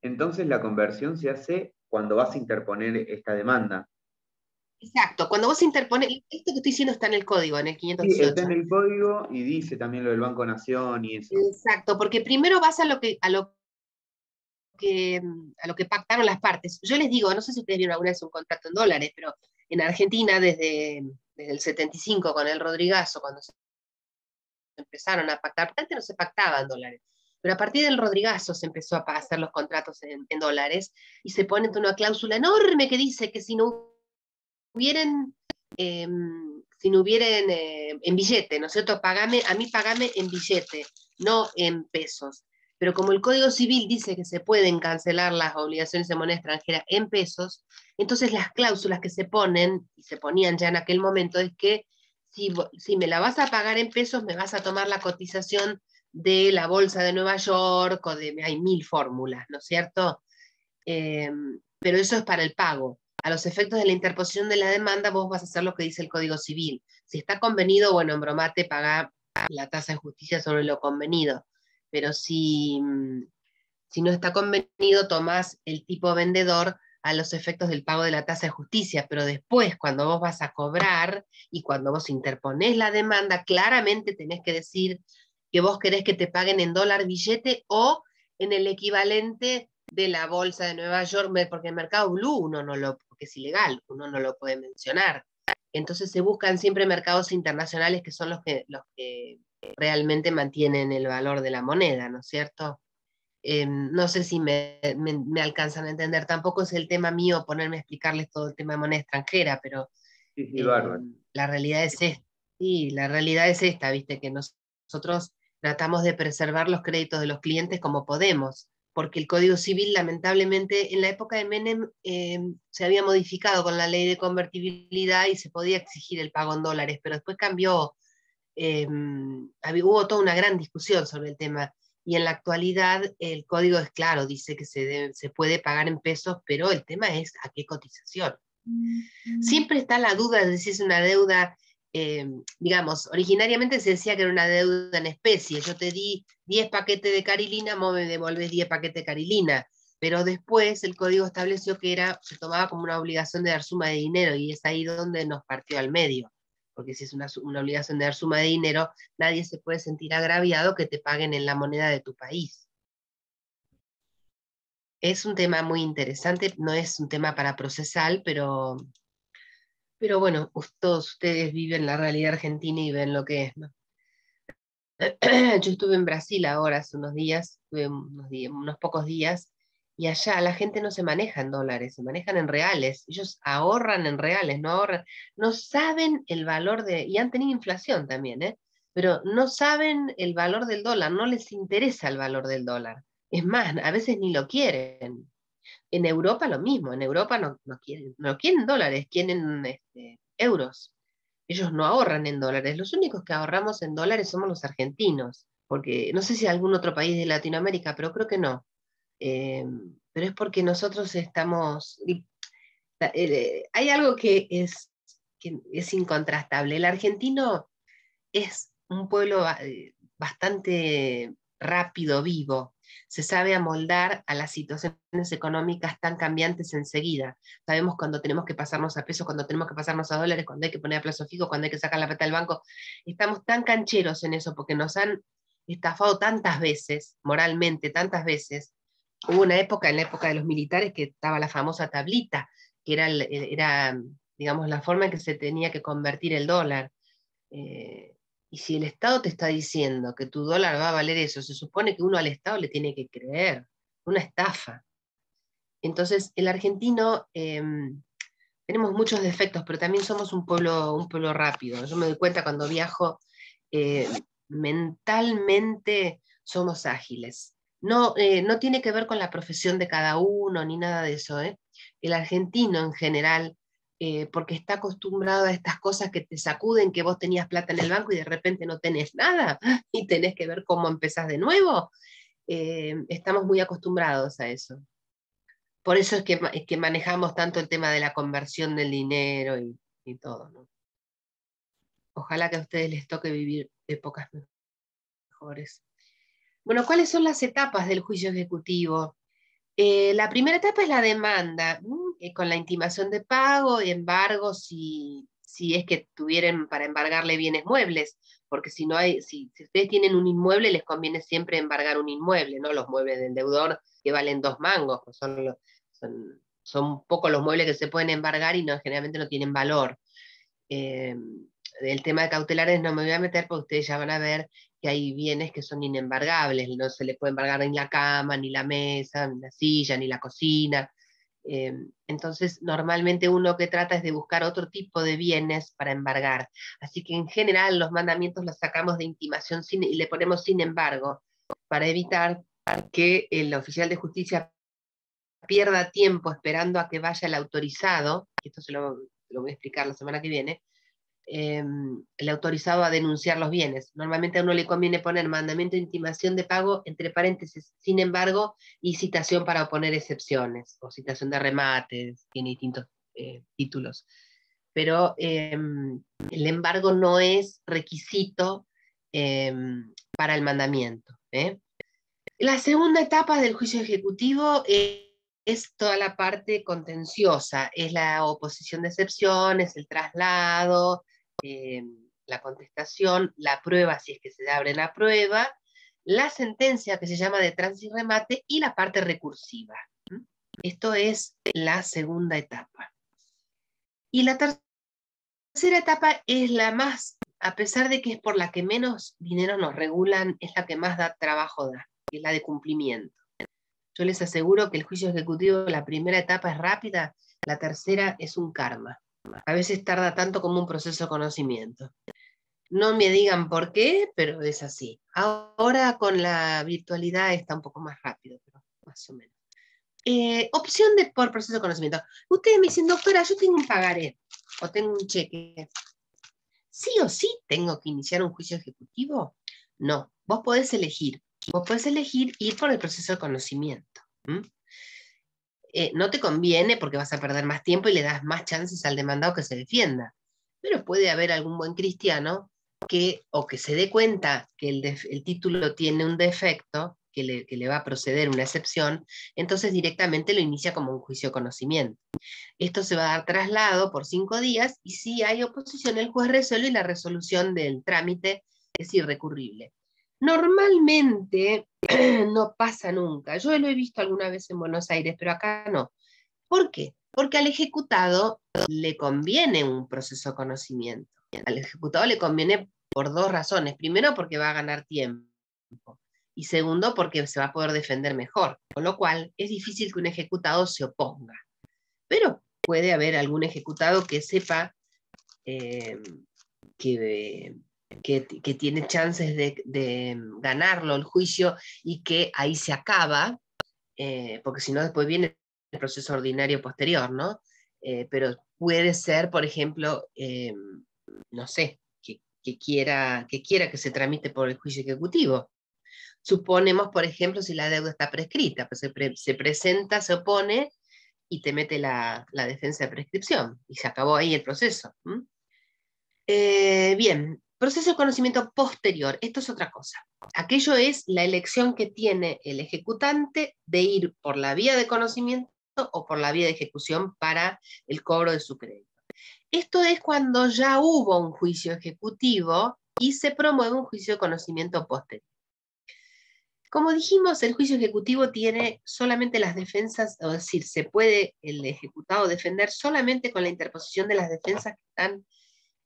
Entonces la conversión se hace cuando vas a interponer esta demanda. Exacto, cuando vos interpones, esto que estoy diciendo está en el código, en el 518. Sí, está en el código y dice también lo del Banco Nación y eso. Exacto, porque primero vas a lo que, a lo que, a lo que pactaron las partes. Yo les digo, no sé si ustedes vieron alguna vez un contrato en dólares, pero en Argentina desde desde el 75 con el Rodrigazo, cuando se empezaron a pactar, antes no se pactaba en dólares, pero a partir del Rodrigazo se empezó a hacer los contratos en, dólares y se pone una cláusula enorme que dice que si no hubieran, em, si no hubieran eh, en billete, ¿no es cierto? Pagame, a mí pagame en billete, no en pesos. Pero como el Código Civil dice que se pueden cancelar las obligaciones de moneda extranjera en pesos, entonces las cláusulas que se ponen, y se ponían ya en aquel momento, es que si, si me la vas a pagar en pesos, me vas a tomar la cotización de la Bolsa de Nueva York, o de, hay mil fórmulas, ¿no es cierto? Em, pero eso es para el pago. A los efectos de la interposición de la demanda, vos vas a hacer lo que dice el Código Civil. Si está convenido, bueno, en bromate paga la tasa de justicia sobre lo convenido pero si, mm, si no está convenido, tomás el tipo vendedor a los efectos del pago de la tasa de justicia, pero después, cuando vos vas a cobrar y cuando vos interponés la demanda, claramente tenés que decir que vos querés que te paguen en dólar billete o en el equivalente de la bolsa de Nueva York, porque el mercado blue uno no lo, porque es ilegal, uno no lo puede mencionar. Entonces se buscan siempre mercados internacionales que son los que, los que realmente mantienen el valor de la moneda, ¿no es cierto? Em, no sé si me, alcanzan a entender, tampoco es el tema mío ponerme a explicarles todo el tema de moneda extranjera, pero em, la realidad es esta, sí, la realidad es esta, viste, que nosotros tratamos de preservar los créditos de los clientes como podemos, porque el Código Civil, lamentablemente, en la época de Menem em, se había modificado con la ley de convertibilidad y se podía exigir el pago en dólares, pero después cambió Em, hubo toda una gran discusión sobre el tema. Y en la actualidad el código es claro, dice que se, se puede pagar en pesos, pero el tema es a qué cotización. Siempre está la duda de si es una deuda, em, digamos, originariamente se decía que era una deuda en especie. Yo te di 10 paquetes de carilina, vos me devolves 10 paquetes de carilina. Pero después el código estableció que era, se tomaba como una obligación de dar suma de dinero y es ahí donde nos partió al medio porque si es una, obligación de dar suma de dinero, nadie se puede sentir agraviado que te paguen en la moneda de tu país. Es un tema muy interesante, no es un tema para procesal, pero, pero bueno, todos ustedes viven la realidad argentina y ven lo que es. Yo estuve en Brasil ahora hace unos días, unos, unos pocos días, y allá la gente no se maneja en dólares, se manejan en reales. Ellos ahorran en reales, no ahorran, no saben el valor de, y han tenido inflación también, ¿eh? pero no saben el valor del dólar, no les interesa el valor del dólar. Es más, a veces ni lo quieren. En Europa lo mismo, en Europa no, quieren, dólares, quieren este, euros. Ellos no ahorran en dólares. Los únicos que ahorramos en dólares somos los argentinos, porque no sé si algún otro país de Latinoamérica, pero creo que no. Em, pero es porque nosotros estamos... Eh, hay algo que es, que es incontrastable. El argentino es un pueblo eh, bastante rápido, vivo, se sabe amoldar a las situaciones económicas tan cambiantes enseguida. Sabemos cuando tenemos que pasarnos a pesos, cuando tenemos que pasarnos a dólares, cuando hay que poner a plazo fijo, cuando hay que sacar la plata del banco. Estamos tan cancheros en eso porque nos han estafado tantas veces, moralmente, tantas veces. Hubo una época, en la época de los militares, que estaba la famosa tablita, que era, era digamos, la forma en que se tenía que convertir el dólar. Eh, y si el Estado te está diciendo que tu dólar va a valer eso, se supone que uno al Estado le tiene que creer. Una estafa. Entonces, el argentino, em, tenemos muchos defectos, pero también somos un pueblo, un pueblo rápido. Yo me doy cuenta cuando viajo, eh, mentalmente somos ágiles. No, eh, no tiene que ver con la profesión de cada uno ni nada de eso. ¿eh? El argentino en general eh, porque está acostumbrado a estas cosas que te sacuden, que vos tenías plata en el banco y de repente no tenés nada y tenés que ver cómo empezás de nuevo. Eh, estamos muy acostumbrados a eso. Por eso es que, es que manejamos tanto el tema de la conversión del dinero y, todo. Ojalá que a ustedes les toque vivir épocas mejores. Bueno, ¿cuáles son las etapas del juicio ejecutivo? Eh, la primera etapa es la demanda. Eh, con la intimación de pago, y embargo, si, si es que tuvieran para embargarle bienes muebles, porque si no hay, si, ustedes tienen un inmueble, les conviene siempre embargar un inmueble, no los muebles del deudor que valen dos mangos, son, son, son pocos los muebles que se pueden embargar y no, generalmente no tienen valor. Eh, el tema de cautelares no me voy a meter porque ustedes ya van a ver que hay bienes que son inembargables, no se le puede embargar ni la cama, ni la mesa, ni la silla, ni la cocina. Em, entonces, normalmente uno que trata es de buscar otro tipo de bienes para embargar. Así que en general los mandamientos los sacamos de intimación y le ponemos sin embargo, para evitar que el oficial de justicia pierda tiempo esperando a que vaya el autorizado, esto se lo voy a explicar la semana que viene, Em, el autorizado a denunciar los bienes. Normalmente a uno le conviene poner mandamiento de intimación de pago entre paréntesis, sin embargo, y citación para oponer excepciones, o citación de remates, tiene distintos eh, títulos. Pero em, el embargo no es requisito em, para el mandamiento. ¿eh? La segunda etapa del juicio ejecutivo es toda la parte contenciosa, es la oposición de excepciones, el traslado, eh, la contestación, la prueba, si es que se abre la prueba, la sentencia que se llama de tránsito y remate y la parte recursiva. Esto es la segunda etapa. Y la tercera etapa es la más, a pesar de que es por la que menos dinero nos regulan, es la que más da trabajo da, que es la de cumplimiento. Yo les aseguro que el juicio ejecutivo, la primera etapa es rápida, la tercera es un karma. A veces tarda tanto como un proceso de conocimiento. No me digan por qué, pero es así. Ahora con la virtualidad está un poco más rápido, pero más o menos. Eh, opción de por proceso de conocimiento. Ustedes me dicen, doctora, yo tengo un pagaré o tengo un cheque. ¿Sí o sí tengo que iniciar un juicio ejecutivo? No, vos podés elegir. Vos podés elegir ir por el proceso de conocimiento. Eh, no te conviene porque vas a perder más tiempo y le das más chances al demandado que se defienda. Pero puede haber algún buen cristiano que o que se dé cuenta que el, título tiene un defecto, que le, que le, va a proceder una excepción, entonces directamente lo inicia como un juicio de conocimiento. Esto se va a dar traslado por cinco días y si hay oposición, el juez resuelve y la resolución del trámite es irrecurrible. Normalmente no pasa nunca. Yo lo he visto alguna vez en Buenos Aires, pero acá no. ¿Por qué? Porque al ejecutado le conviene un proceso de conocimiento. Al ejecutado le conviene por dos razones. Primero, porque va a ganar tiempo. Y segundo, porque se va a poder defender mejor. Con lo cual, es difícil que un ejecutado se oponga. Pero puede haber algún ejecutado que sepa eh, que, que, tiene chances de, ganarlo el juicio y que ahí se acaba, eh, porque si no después viene el proceso ordinario posterior, ¿no? Eh, pero puede ser, por ejemplo, no sé, que, quiera, que quiera que se tramite por el juicio ejecutivo. Suponemos, por ejemplo, si la deuda está prescrita, pues se, presenta, se opone y te mete la, defensa de prescripción y se acabó ahí el proceso. Eh, bien, proceso de conocimiento posterior, esto es otra cosa. Aquello es la elección que tiene el ejecutante de ir por la vía de conocimiento o por la vía de ejecución para el cobro de su crédito. Esto es cuando ya hubo un juicio ejecutivo y se promueve un juicio de conocimiento posterior. Como dijimos, el juicio ejecutivo tiene solamente las defensas, es decir, se puede el ejecutado defender solamente con la interposición de las defensas que están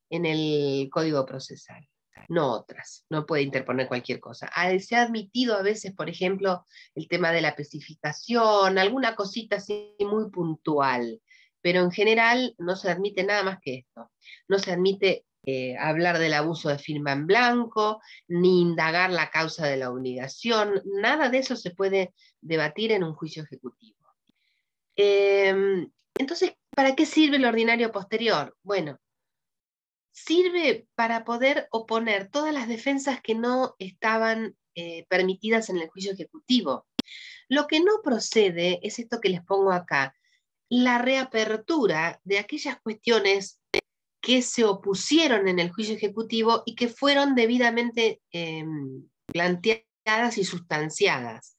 en el Código Procesal, no otras, no puede interponer cualquier cosa. Ah, se ha admitido a veces, por ejemplo, el tema de la especificación, alguna cosita así muy puntual, pero en general no se admite nada más que esto. No se admite eh, hablar del abuso de firma en blanco, ni indagar la causa de la obligación, nada de eso se puede debatir en un juicio ejecutivo. Em, entonces, ¿para qué sirve el ordinario posterior? Bueno, sirve para poder oponer todas las defensas que no estaban eh, permitidas en el juicio ejecutivo. Lo que no procede es esto que les pongo acá, la reapertura de aquellas cuestiones que se opusieron en el juicio ejecutivo y que fueron debidamente em, planteadas y sustanciadas.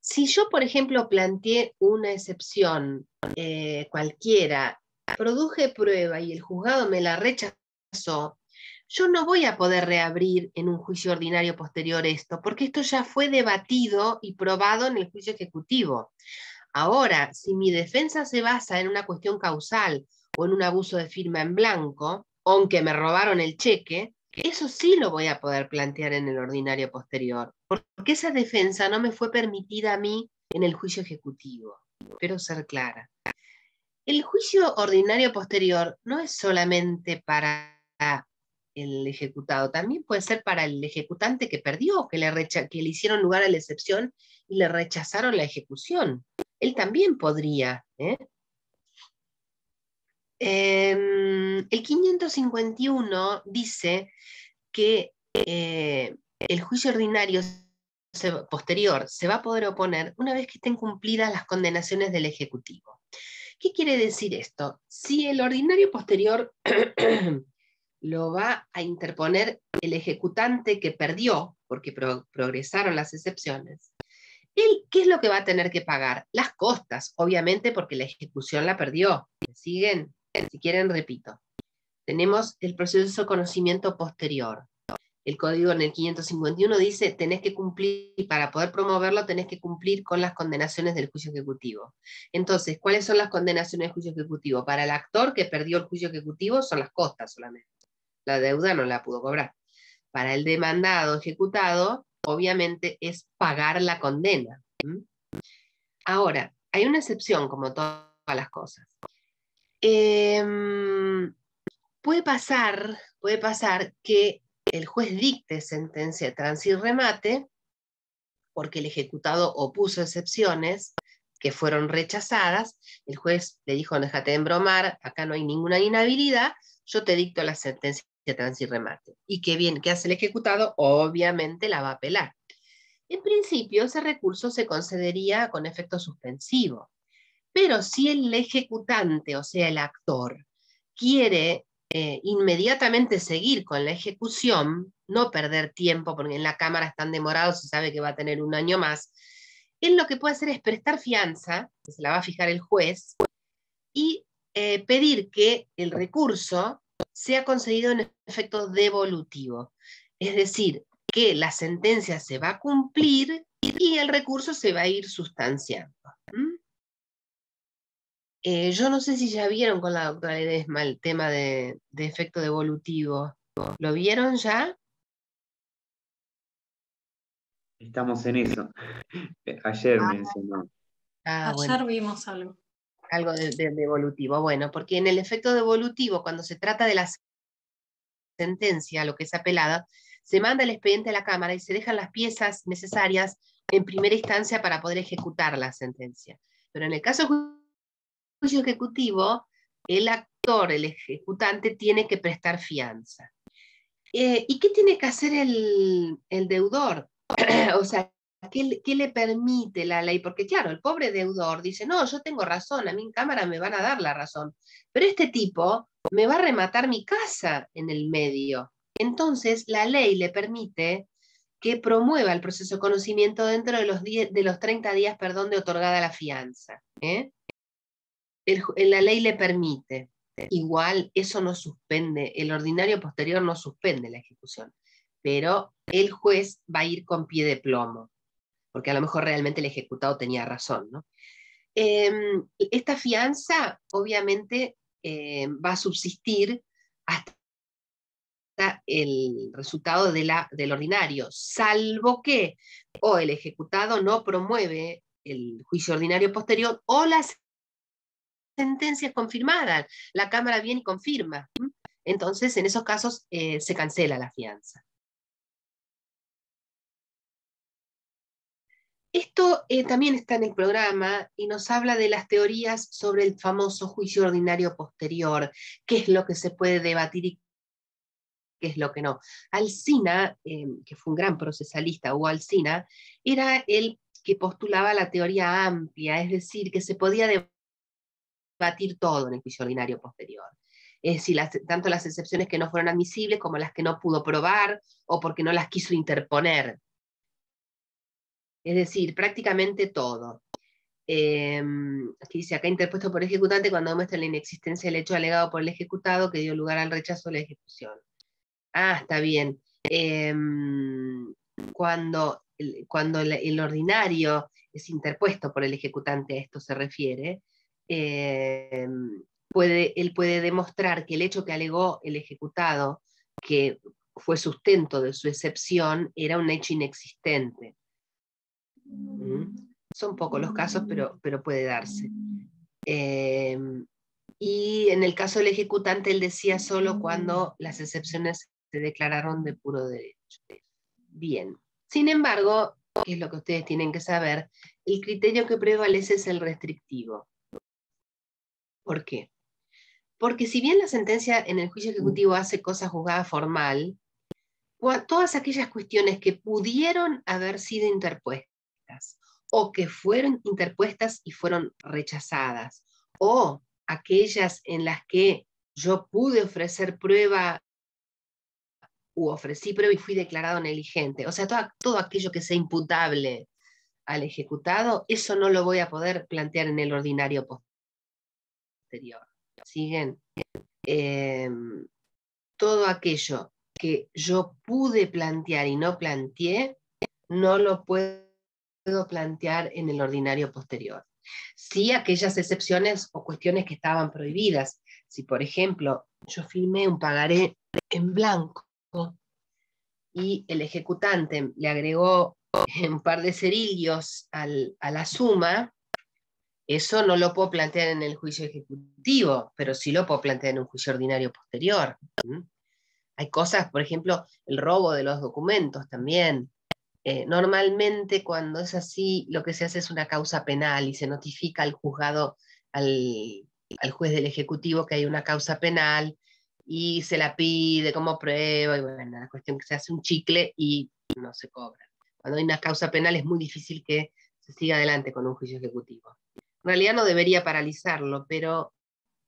Si yo, por ejemplo, planteé una excepción eh, cualquiera, produje prueba y el juzgado me la rechazó, yo no voy a poder reabrir en un juicio ordinario posterior esto, porque esto ya fue debatido y probado en el juicio ejecutivo. Ahora, si mi defensa se basa en una cuestión causal o en un abuso de firma en blanco, aunque me robaron el cheque, eso sí lo voy a poder plantear en el ordinario posterior, porque esa defensa no me fue permitida a mí en el juicio ejecutivo. Espero ser clara. El juicio ordinario posterior no es solamente para el ejecutado, también puede ser para el ejecutante que perdió, que le, que le hicieron lugar a la excepción y le rechazaron la ejecución. Él también podría. ¿eh? Em, el 551 dice que eh, el juicio ordinario posterior se va a poder oponer una vez que estén cumplidas las condenaciones del Ejecutivo. ¿Qué quiere decir esto? Si el ordinario posterior lo va a interponer el ejecutante que perdió, porque progresaron las excepciones. ¿Él qué es lo que va a tener que pagar? Las costas, obviamente porque la ejecución la perdió. ¿Siguen? Si quieren, repito. Tenemos el proceso de conocimiento posterior. El código en el 551 dice, tenés que cumplir, para poder promoverlo, tenés que cumplir con las condenaciones del juicio ejecutivo. Entonces, ¿cuáles son las condenaciones del juicio ejecutivo? Para el actor que perdió el juicio ejecutivo son las costas solamente la deuda no la pudo cobrar. Para el demandado ejecutado, obviamente es pagar la condena. Ahora, hay una excepción, como todas las cosas. Em, puede pasar, puede pasar que el juez dicte sentencia de remate porque el ejecutado opuso excepciones que fueron rechazadas, el juez le dijo, déjate de embromar, acá no hay ninguna inhabilidad, yo te dicto la sentencia trans y remate. Y qué bien, que hace el ejecutado? Obviamente la va a apelar. En principio, ese recurso se concedería con efecto suspensivo. Pero si el ejecutante, o sea, el actor, quiere eh, inmediatamente seguir con la ejecución, no perder tiempo, porque en la Cámara están demorados, se sabe que va a tener un año más, él lo que puede hacer es prestar fianza, que se la va a fijar el juez, y eh, pedir que el recurso se ha conseguido un efecto devolutivo. Es decir, que la sentencia se va a cumplir y el recurso se va a ir sustanciando. ¿Mm? Eh, yo no sé si ya vieron con la doctora Ledesma el tema de, efecto devolutivo. ¿Lo vieron ya? Estamos en eso. Eh, ayer ah, mencionó. Ayer ah, vimos algo algo de, de- evolutivo. Bueno, porque en el efecto devolutivo, cuando se trata de la sentencia, lo que es apelada, se manda el expediente a la Cámara y se dejan las piezas necesarias en primera instancia para poder ejecutar la sentencia. Pero en el caso de ju- juicio ejecutivo, el actor, el ejecutante, tiene que prestar fianza. Eh, ¿Y qué tiene que hacer el, el deudor? o sea, ¿qué, le- permite la ley? Porque claro, el pobre deudor dice, no, yo tengo razón, a mí en cámara me van a dar la razón, pero este tipo me va a rematar mi casa en el medio. Entonces, la ley le permite que promueva el proceso de conocimiento dentro de los, 10 de los 30 días perdón, de otorgada la fianza. ¿eh? La ley le permite. Igual eso no suspende, el ordinario posterior no suspende la ejecución, pero el juez va a ir con pie de plomo, porque a lo mejor realmente el ejecutado tenía razón. ¿no? Em, esta fianza obviamente eh, va a subsistir hasta el resultado de la, del ordinario, salvo que o el ejecutado no promueve el juicio ordinario posterior o las sentencias confirmadas. La Cámara viene y confirma. Entonces, en esos casos eh, se cancela la fianza. Esto eh, también está en el programa y nos habla de las teorías sobre el famoso juicio ordinario posterior, qué es lo que se puede debatir y qué es lo que no. Alsina, eh, que fue un gran procesalista, Hugo Alsina, era el que postulaba la teoría amplia, es decir, que se podía debatir todo en el juicio ordinario posterior. Es decir, tanto las excepciones que no fueron admisibles como las que no pudo probar o porque no las quiso interponer. Es decir, prácticamente todo. Eh, aquí dice, acá interpuesto por ejecutante cuando demuestra la inexistencia del hecho alegado por el ejecutado que dio lugar al rechazo de la ejecución. Ah, está bien. Em, cuando cuando el, ordinario es interpuesto por el ejecutante, a esto se refiere, em, él puede demostrar que el hecho que alegó el ejecutado, que fue sustento de su excepción, era un hecho inexistente. Son pocos los casos, pero, pero puede darse. Em, y en el caso del ejecutante, él decía solo cuando las excepciones se declararon de puro derecho. Bien. Sin embargo, es lo que ustedes tienen que saber, el criterio que prevalece es el restrictivo. ¿Por qué? Porque si bien la sentencia en el juicio ejecutivo hace cosa juzgada formal, todas aquellas cuestiones que pudieron haber sido interpuestas o que fueron interpuestas y fueron rechazadas, o aquellas en las que yo pude ofrecer prueba u ofrecí prueba y fui declarado negligente, o sea, todo, todo aquello que sea imputable al ejecutado, eso no lo voy a poder plantear en el ordinario posterior. ¿Siguen? Em, todo aquello que yo pude plantear y no planteé, no lo puedo plantear en el ordinario posterior. Sí, aquellas excepciones o cuestiones que estaban prohibidas. Si, por ejemplo, yo firmé un pagaré en blanco y el ejecutante le agregó un par de cerillos a la suma, eso no lo puedo plantear en el juicio ejecutivo, pero sí lo puedo plantear en un juicio ordinario posterior. ¿m? Hay cosas, por ejemplo, el robo de los documentos también. Eh, normalmente cuando es así, lo que se hace es una causa penal y se notifica al juzgado, al, juez del Ejecutivo que hay una causa penal y se la pide como prueba y bueno, la cuestión que se hace un chicle y no se cobra. Cuando hay una causa penal es muy difícil que se siga adelante con un juicio ejecutivo. En realidad no debería paralizarlo, pero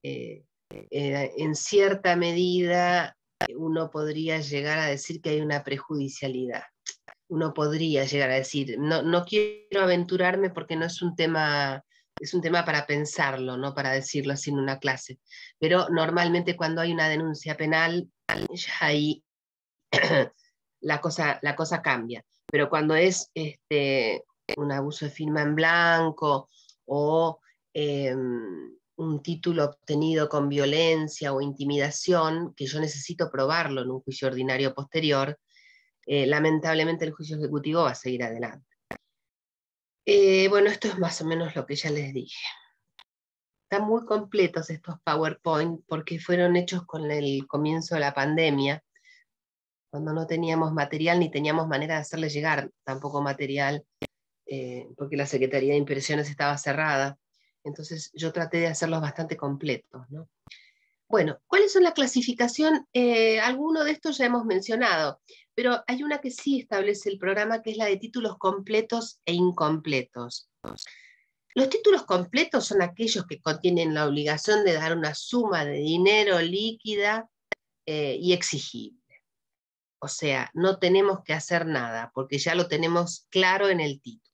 eh, eh, en cierta medida uno podría llegar a decir que hay una prejudicialidad. Uno podría llegar a decir, no, no quiero aventurarme porque no es un tema, es un tema para pensarlo, no para decirlo en una clase. Pero normalmente cuando hay una denuncia penal, ahí la cosa, la cosa cambia. Pero cuando es este, un abuso de firma en blanco o eh, un título obtenido con violencia o intimidación, que yo necesito probarlo en un juicio ordinario posterior, eh, lamentablemente el juicio ejecutivo va a seguir adelante. Eh, bueno, esto es más o menos lo que ya les dije. Están muy completos estos PowerPoint porque fueron hechos con el comienzo de la pandemia, cuando no teníamos material ni teníamos manera de hacerle llegar tampoco material, eh, porque la Secretaría de Impresiones estaba cerrada. Entonces yo traté de hacerlos bastante completos. Bueno, ¿cuáles son la clasificación? Eh, alguno de estos ya hemos mencionado, pero hay una que sí establece el programa, que es la de títulos completos e incompletos. Los títulos completos son aquellos que contienen la obligación de dar una suma de dinero líquida eh, y exigible. O sea, no tenemos que hacer nada porque ya lo tenemos claro en el título.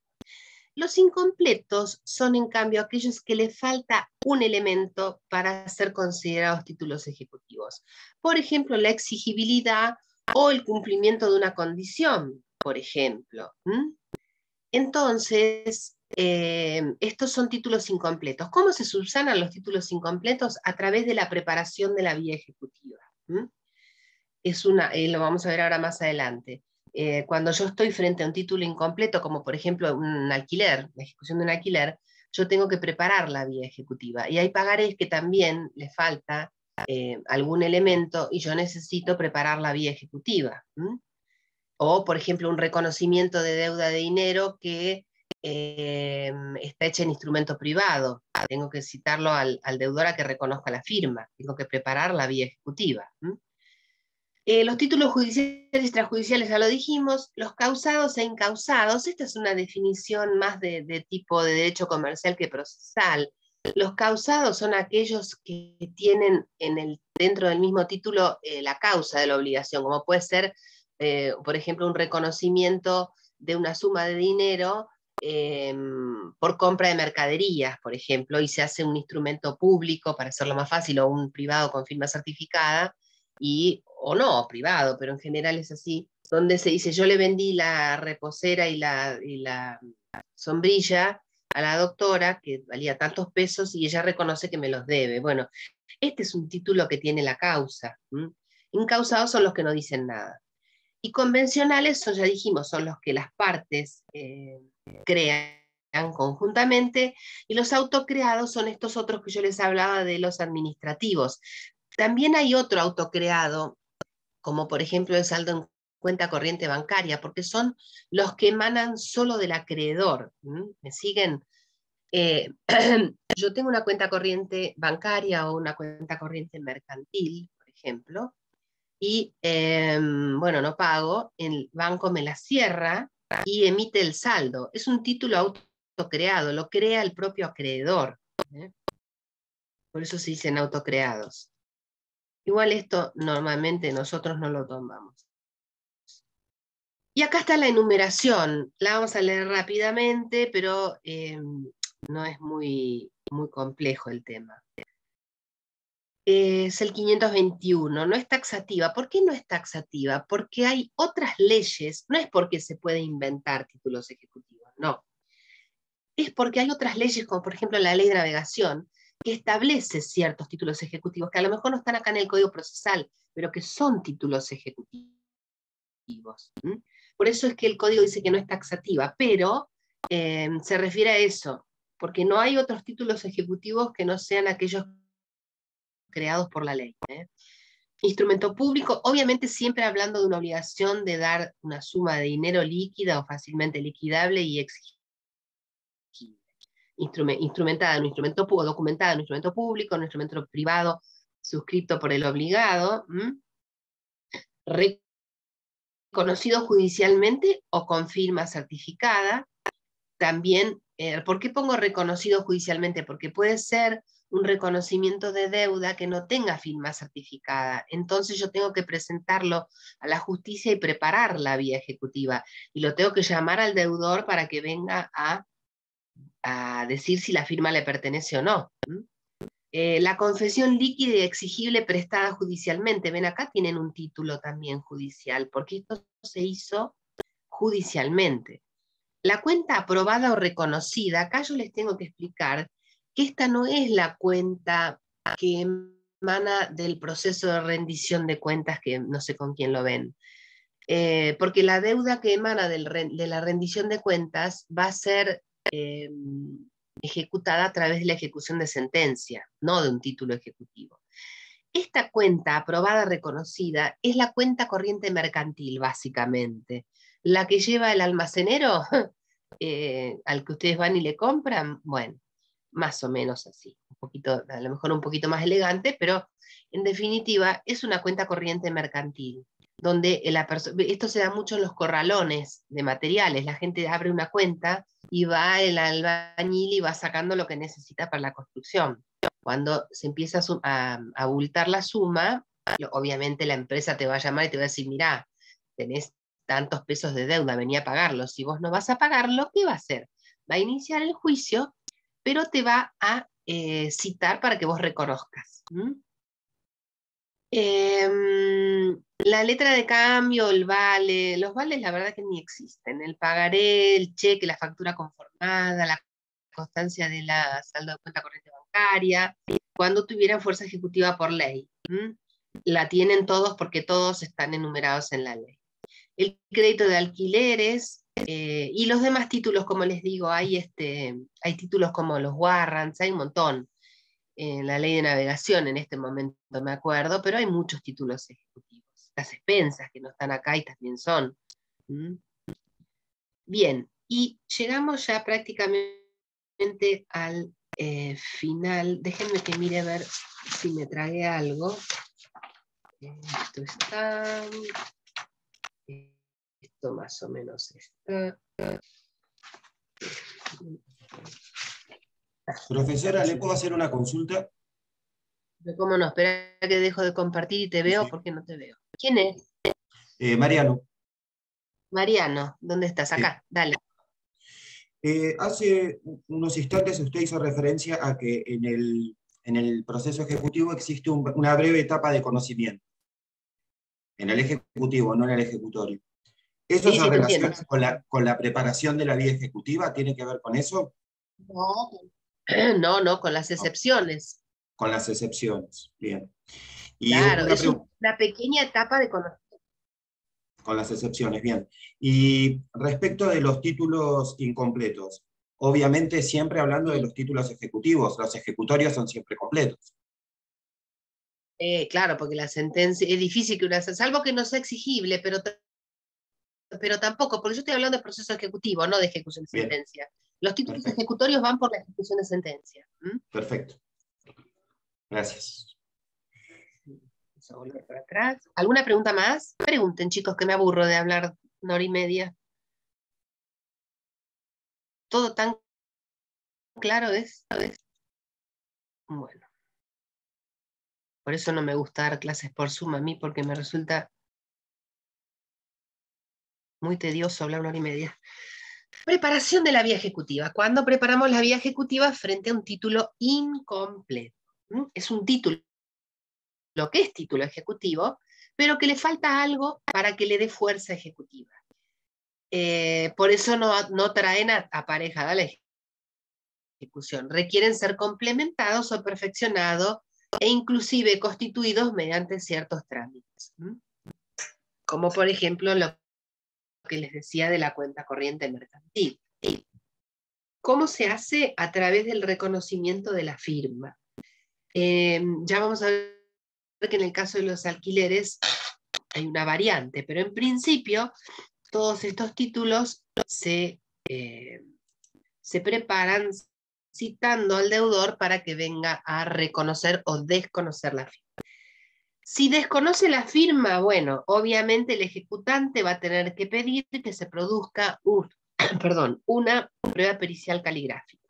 Los incompletos son, en cambio, aquellos que le falta un elemento para ser considerados títulos ejecutivos. Por ejemplo, la exigibilidad o el cumplimiento de una condición, por ejemplo. Entonces, eh, estos son títulos incompletos. ¿Cómo se subsanan los títulos incompletos? A través de la preparación de la vía ejecutiva. Es una, eh, lo vamos a ver ahora más adelante. Eh, cuando yo estoy frente a un título incompleto, como por ejemplo un alquiler, la ejecución de un alquiler, yo tengo que preparar la vía ejecutiva. Y hay pagares que también le falta eh, algún elemento y yo necesito preparar la vía ejecutiva. O, por ejemplo, un reconocimiento de deuda de dinero que eh, está hecha en instrumento privado. Tengo que citarlo al, deudor a que reconozca la firma. Tengo que preparar la vía ejecutiva. Eh, los títulos judiciales y extrajudiciales ya lo dijimos, los causados e incausados, esta es una definición más de, tipo de derecho comercial que procesal. Los causados son aquellos que tienen en el, dentro del mismo título eh, la causa de la obligación, como puede ser, eh, por ejemplo, un reconocimiento de una suma de dinero em, por compra de mercaderías, por ejemplo, y se hace un instrumento público para hacerlo más fácil o un privado con firma certificada, y, o no, privado, pero en general es así, donde se dice, yo le vendí la reposera y la, la sombrilla a la doctora, que valía tantos pesos, y ella reconoce que me los debe. Bueno, este es un título que tiene la causa. Incausados son los que no dicen nada. Y convencionales son, ya dijimos, son los que las partes eh, crean conjuntamente, y los autocreados son estos otros que yo les hablaba de los administrativos, también hay otro autocreado, como por ejemplo el saldo en cuenta corriente bancaria, porque son los que emanan solo del acreedor. ¿Me siguen? Eh, yo tengo una cuenta corriente bancaria o una cuenta corriente mercantil, por ejemplo, y em, bueno, no pago, el banco me la cierra y emite el saldo. Es un título autocreado, lo crea el propio acreedor. ¿eh? Por eso se dicen autocreados. Igual esto normalmente nosotros no lo tomamos. Y acá está la enumeración. La vamos a leer rápidamente, pero eh, no es muy, muy complejo el tema. Es el 521, no es taxativa. ¿Por qué no es taxativa? Porque hay otras leyes, no es porque se puede inventar títulos ejecutivos, no. Es porque hay otras leyes, como por ejemplo la ley de navegación, que establece ciertos títulos ejecutivos, que a lo mejor no están acá en el Código Procesal, pero que son títulos ejecutivos. Por eso es que el código dice que no es taxativa, pero eh, se refiere a eso, porque no hay otros títulos ejecutivos que no sean aquellos creados por la ley. ¿eh? Instrumento público, obviamente siempre hablando de una obligación de dar una suma de dinero líquida o fácilmente liquidable y instrumentada en un instrumento público, documentada en un instrumento público, en un instrumento privado suscrito por el obligado, reconocido judicialmente o con firma certificada. También, eh, ¿por qué pongo reconocido judicialmente? Porque puede ser un reconocimiento de deuda que no tenga firma certificada. Entonces yo tengo que presentarlo a la justicia y preparar la vía ejecutiva. Y lo tengo que llamar al deudor para que venga a a decir si la firma le pertenece o no. Eh, la confesión líquida y exigible prestada judicialmente. Ven, acá tienen un título también judicial, porque esto se hizo judicialmente. La cuenta aprobada o reconocida, acá yo les tengo que explicar que esta no es la cuenta que emana del proceso de rendición de cuentas, que no sé con quién lo ven. Eh, porque la deuda que emana de la rendición de cuentas va a ser eh, ejecutada a través de la ejecución de sentencia, no de un título ejecutivo. Esta cuenta aprobada reconocida es la cuenta corriente mercantil, básicamente. La que lleva el almacenero eh, al que ustedes van y le compran, bueno, más o menos así. Un poquito, a lo mejor un poquito más elegante, pero en definitiva es una cuenta corriente mercantil donde la esto se da mucho en los corralones de materiales, la gente abre una cuenta y va el albañil y va sacando lo que necesita para la construcción. Cuando se empieza a, abultar la suma, obviamente la empresa te va a llamar y te va a decir, mira, tenés tantos pesos de deuda, venía a pagarlo. Si vos no vas a pagarlo, ¿qué va a hacer? Va a iniciar el juicio, pero te va a eh, citar para que vos reconozcas. Em, la letra de cambio, el vale, los vales la verdad que ni existen. El pagaré, el cheque, la factura conformada, la constancia de la saldo de cuenta corriente bancaria, cuando tuvieran fuerza ejecutiva por ley. La tienen todos porque todos están enumerados en la ley. El crédito de alquileres eh, y los demás títulos, como les digo, hay, este, hay títulos como los warrants, hay un montón en la ley de navegación en este momento, me acuerdo, pero hay muchos títulos ejecutivos. Las expensas que no están acá y también son. Bien, y llegamos ya prácticamente al eh, final. Déjenme que mire a ver si me tragué algo. Esto está. Esto más o menos está. Profesora, ¿le puedo hacer una consulta? ¿Cómo no? Espera que dejo de compartir y te veo porque no te veo. ¿Quién es? Eh, Mariano. Mariano, ¿dónde estás? Acá, dale. Eh, hace unos instantes usted hizo referencia a que en el, proceso ejecutivo existe una breve etapa de conocimiento. En el ejecutivo, no en el ejecutorio. ¿Eso se relaciona con la, con la preparación de la vía ejecutiva? ¿Tiene que ver con eso? No, No, no, con las excepciones. Con las excepciones, bien. claro, es una pequeña etapa de conocimiento. Con las excepciones, bien. Y respecto de los títulos incompletos, obviamente siempre hablando de los títulos ejecutivos, los ejecutorios son siempre completos. Eh, claro, porque la sentencia es difícil que una, salvo que no sea exigible, pero, pero tampoco, porque yo estoy hablando de proceso ejecutivo, no de ejecución de sentencia. Los títulos ejecutorios van por la ejecución de sentencia. Perfecto. Gracias. Vamos a volver para atrás. ¿Alguna pregunta más? Pregunten, chicos, que me aburro de hablar una hora y media. ¿Todo tan claro es? Bueno. Por eso no me gusta dar clases por Zoom a mí, porque me resulta muy tedioso hablar una hora y media. Preparación de la vía ejecutiva. Cuando preparamos la vía ejecutiva frente a un título incompleto. Es un título, lo que es título ejecutivo, pero que le falta algo para que le dé fuerza ejecutiva. Eh, por eso no, traen aparejada la ejecución. Requieren ser complementados o perfeccionados e inclusive constituidos mediante ciertos trámites. Como por ejemplo lo que les decía de la cuenta corriente mercantil. ¿Cómo se hace? A través del reconocimiento de la firma. Eh, ya vamos a ver que en el caso de los alquileres hay una variante, pero en principio todos estos títulos se, eh, se preparan citando al deudor para que venga a reconocer o desconocer la firma. Si desconoce la firma, bueno, obviamente el ejecutante va a tener que pedir que se produzca una prueba pericial caligráfica.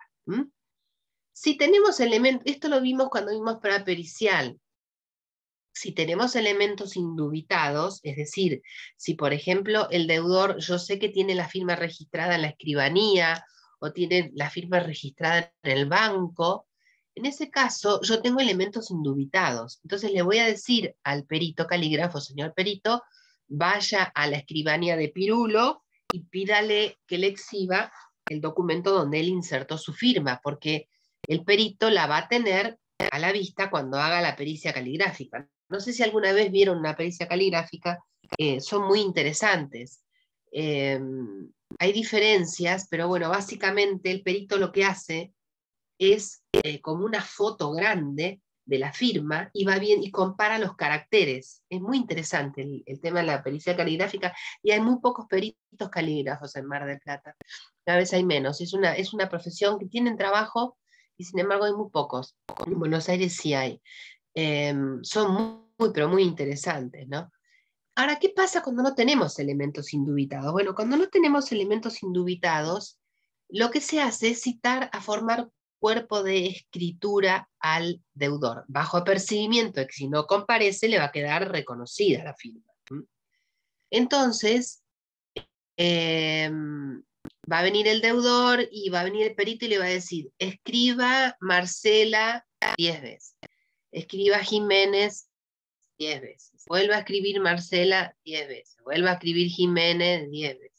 Si tenemos elementos, esto lo vimos cuando vimos prueba pericial, si tenemos elementos indubitados, es decir, si por ejemplo el deudor, yo sé que tiene la firma registrada en la escribanía o tiene la firma registrada en el banco, en ese caso, yo tengo elementos indubitados. Entonces le voy a decir al perito calígrafo, señor perito, vaya a la escribanía de Pirulo y pídale que le exhiba el documento donde él insertó su firma, porque el perito la va a tener a la vista cuando haga la pericia caligráfica. No sé si alguna vez vieron una pericia caligráfica, eh, son muy interesantes. Em, hay diferencias, pero bueno, básicamente el perito lo que hace es eh, como una foto grande de la firma y va bien y compara los caracteres. Es muy interesante el, tema de la pericia caligráfica y hay muy pocos peritos calígrafos en Mar del Plata. Cada vez hay menos. Es una, es una profesión que tienen trabajo y sin embargo hay muy pocos. En Buenos Aires sí hay. Em, son muy, pero muy interesantes, ¿no? Ahora, ¿qué pasa cuando no tenemos elementos indubitados? Bueno, cuando no tenemos elementos indubitados, lo que se hace es citar a formar cuerpo de escritura al deudor, bajo apercibimiento de que si no comparece le va a quedar reconocida la firma. Entonces, em, va a venir el deudor y va a venir el perito y le va a decir, escriba Marcela diez veces, escriba Jiménez diez veces, vuelva a escribir Marcela diez veces, vuelva a escribir Jiménez diez veces.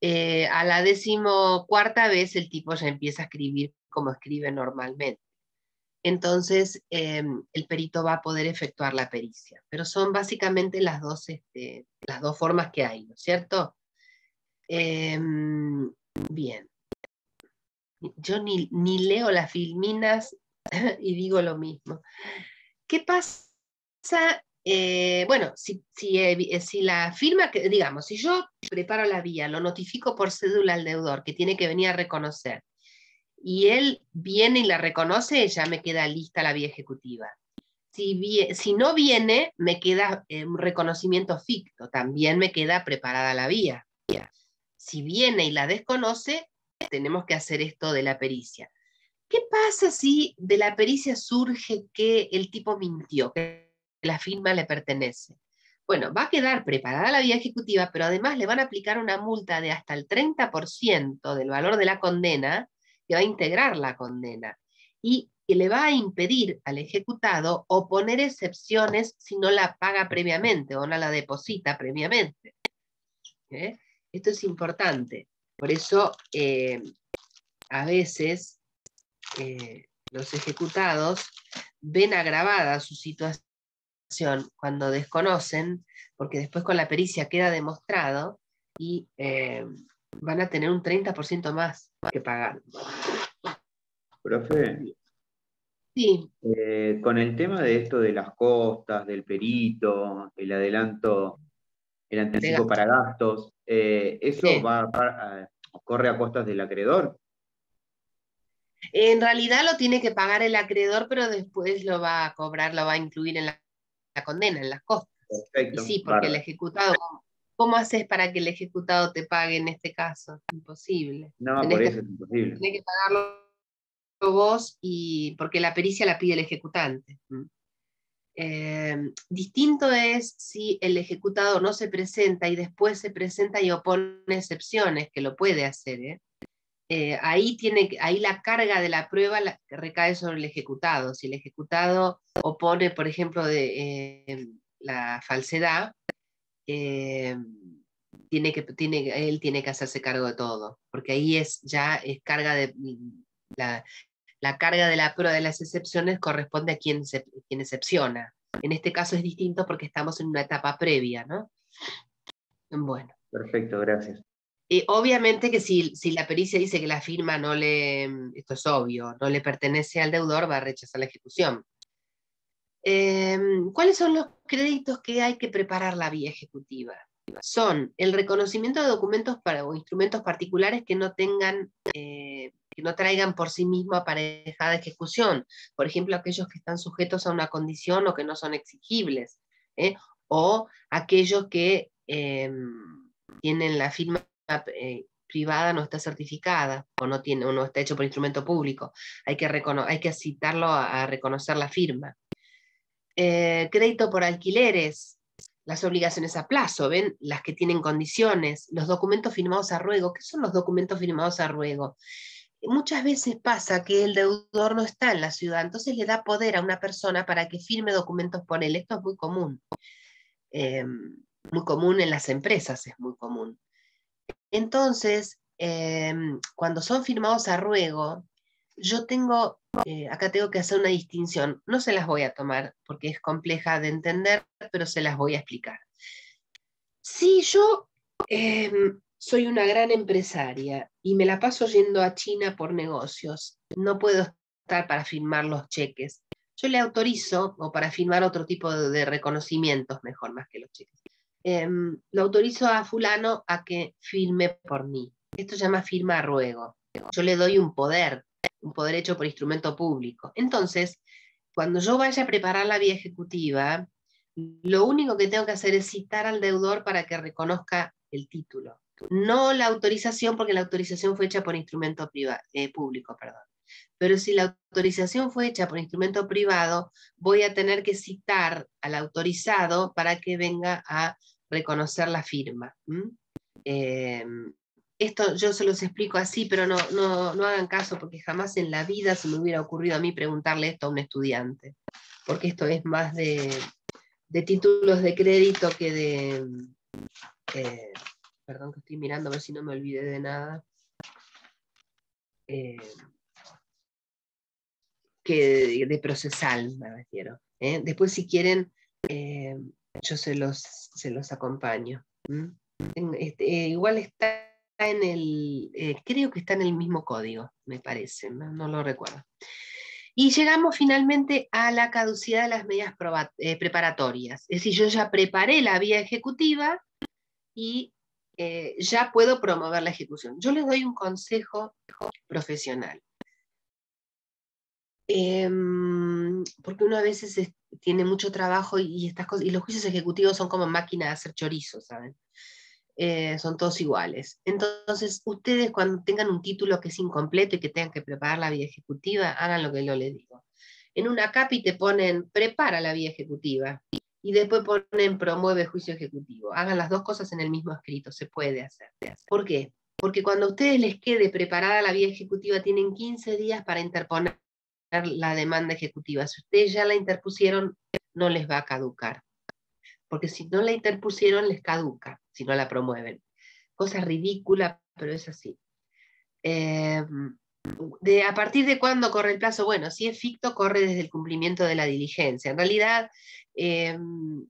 Eh, a la decimocuarta vez el tipo ya empieza a escribir como escribe normalmente. Entonces, em, el perito va a poder efectuar la pericia. Pero son básicamente las dos, este, las dos formas que hay, ¿no es cierto? Em, bien. Yo ni, leo las filminas y digo lo mismo. ¿Qué pasa? Eh, bueno, si, eh, si, la firma, digamos, si yo preparo la vía, lo notifico por cédula al deudor que tiene que venir a reconocer, y él viene y la reconoce, ya me queda lista la vía ejecutiva. Si, si no viene, me queda eh, un reconocimiento ficto, también me queda preparada la vía. Si viene y la desconoce, tenemos que hacer esto de la pericia. ¿Qué pasa si de la pericia surge que el tipo mintió, que la firma le pertenece? Bueno, va a quedar preparada la vía ejecutiva, pero además le van a aplicar una multa de hasta el 30% del valor de la condena que va a integrar la condena y que le va a impedir al ejecutado oponer excepciones si no la paga previamente o no la deposita previamente. ¿Eh? Esto es importante. Por eso, eh, a veces eh, los ejecutados ven agravada su situación cuando desconocen, porque después con la pericia queda demostrado y van a tener un 30% más que pagar. Profe. Sí. Eh, con el tema de esto de las costas, del perito, el adelanto, el anticipo para gastos, eh, ¿eso va corre a costas del acreedor? En realidad lo tiene que pagar el acreedor, pero después lo va a cobrar, lo va a incluir en la, condena, en las costas. Perfecto. sí, porque el ejecutado, ¿Cómo haces para que el ejecutado te pague en este caso? Imposible. No, por eso es imposible. Tienes que pagarlo vos y porque la pericia la pide el ejecutante. Em, distinto es si el ejecutado no se presenta y después se presenta y opone excepciones, que lo puede hacer. ¿eh? Eh, ahí, tiene, ahí la carga de la prueba recae sobre el ejecutado. Si el ejecutado opone, por ejemplo, de, em, la falsedad, eh, tiene que, tiene, él tiene que hacerse cargo de todo, porque ahí es ya es carga de la, carga de la prueba de las excepciones corresponde a quien, se, quien excepciona. En este caso es distinto porque estamos en una etapa previa, ¿no? Bueno. Perfecto, gracias. Y obviamente que si, si, la pericia dice que la firma no le, esto es obvio, no le pertenece al deudor, va a rechazar la ejecución. Em, ¿Cuáles son los créditos que hay que preparar la vía ejecutiva? Son el reconocimiento de documentos para, o instrumentos particulares que no tengan, eh, que no traigan por sí mismo aparejada ejecución. Por ejemplo, aquellos que están sujetos a una condición o que no son exigibles. ¿eh? O aquellos que em, tienen la firma eh, privada no está certificada o no, tiene, o no está hecho por instrumento público. Hay que, hay que citarlo a reconocer la firma. Eh, crédito por alquileres, las obligaciones a plazo, ¿ven? Las que tienen condiciones, los documentos firmados a ruego. ¿Qué son los documentos firmados a ruego? Muchas veces pasa que el deudor no está en la ciudad, entonces le da poder a una persona para que firme documentos por él. Esto es muy común. Em, muy común en las empresas, es muy común. Entonces, em, cuando son firmados a ruego, yo tengo eh, acá tengo que hacer una distinción. No se las voy a tomar porque es compleja de entender, pero se las voy a explicar. Si yo em, soy una gran empresaria y me la paso yendo a China por negocios, no puedo estar para firmar los cheques. Yo le autorizo, o para firmar otro tipo de, reconocimientos, mejor más que los cheques, em, lo autorizo a fulano a que firme por mí. Esto se llama firma a ruego. Yo le doy un poder un poder hecho por instrumento público. Entonces, cuando yo vaya a preparar la vía ejecutiva, lo único que tengo que hacer es citar al deudor para que reconozca el título. No la autorización, porque la autorización fue hecha por instrumento eh, público. Perdón. Pero si la autorización fue hecha por instrumento privado, voy a tener que citar al autorizado para que venga a reconocer la firma. Esto yo se los explico así, pero no, no, hagan caso porque jamás en la vida se me hubiera ocurrido a mí preguntarle esto a un estudiante, porque esto es más de, títulos de crédito que de... Eh, perdón que estoy mirando a ver si no me olvidé de nada. Eh, que de, procesal, me refiero. ¿eh? Después, si quieren, yo se los, se los acompaño. Este, igual está en el, eh, creo que está en el mismo código, me parece, no, lo recuerdo. Y llegamos finalmente a la caducidad de las medidas eh, preparatorias. Es decir, yo ya preparé la vía ejecutiva y eh, ya puedo promover la ejecución. Yo les doy un consejo profesional. Em, porque uno a veces tiene mucho trabajo y, estas cosas, y los juicios ejecutivos son como máquinas de hacer chorizos, ¿saben? Eh, son todos iguales. Entonces, ustedes cuando tengan un título que es incompleto y que tengan que preparar la vía ejecutiva, hagan lo que yo les digo. En una CAPI te ponen prepara la vía ejecutiva y después ponen promueve juicio ejecutivo. Hagan las dos cosas en el mismo escrito, se puede hacer. ¿Por qué? Porque cuando a ustedes les quede preparada la vía ejecutiva, tienen 15 días para interponer la demanda ejecutiva. Si ustedes ya la interpusieron, no les va a caducar porque si no la interpusieron les caduca, si no la promueven. Cosa ridícula, pero es así. Em, de, ¿A partir de cuándo corre el plazo? Bueno, si es ficto, corre desde el cumplimiento de la diligencia. En realidad, em,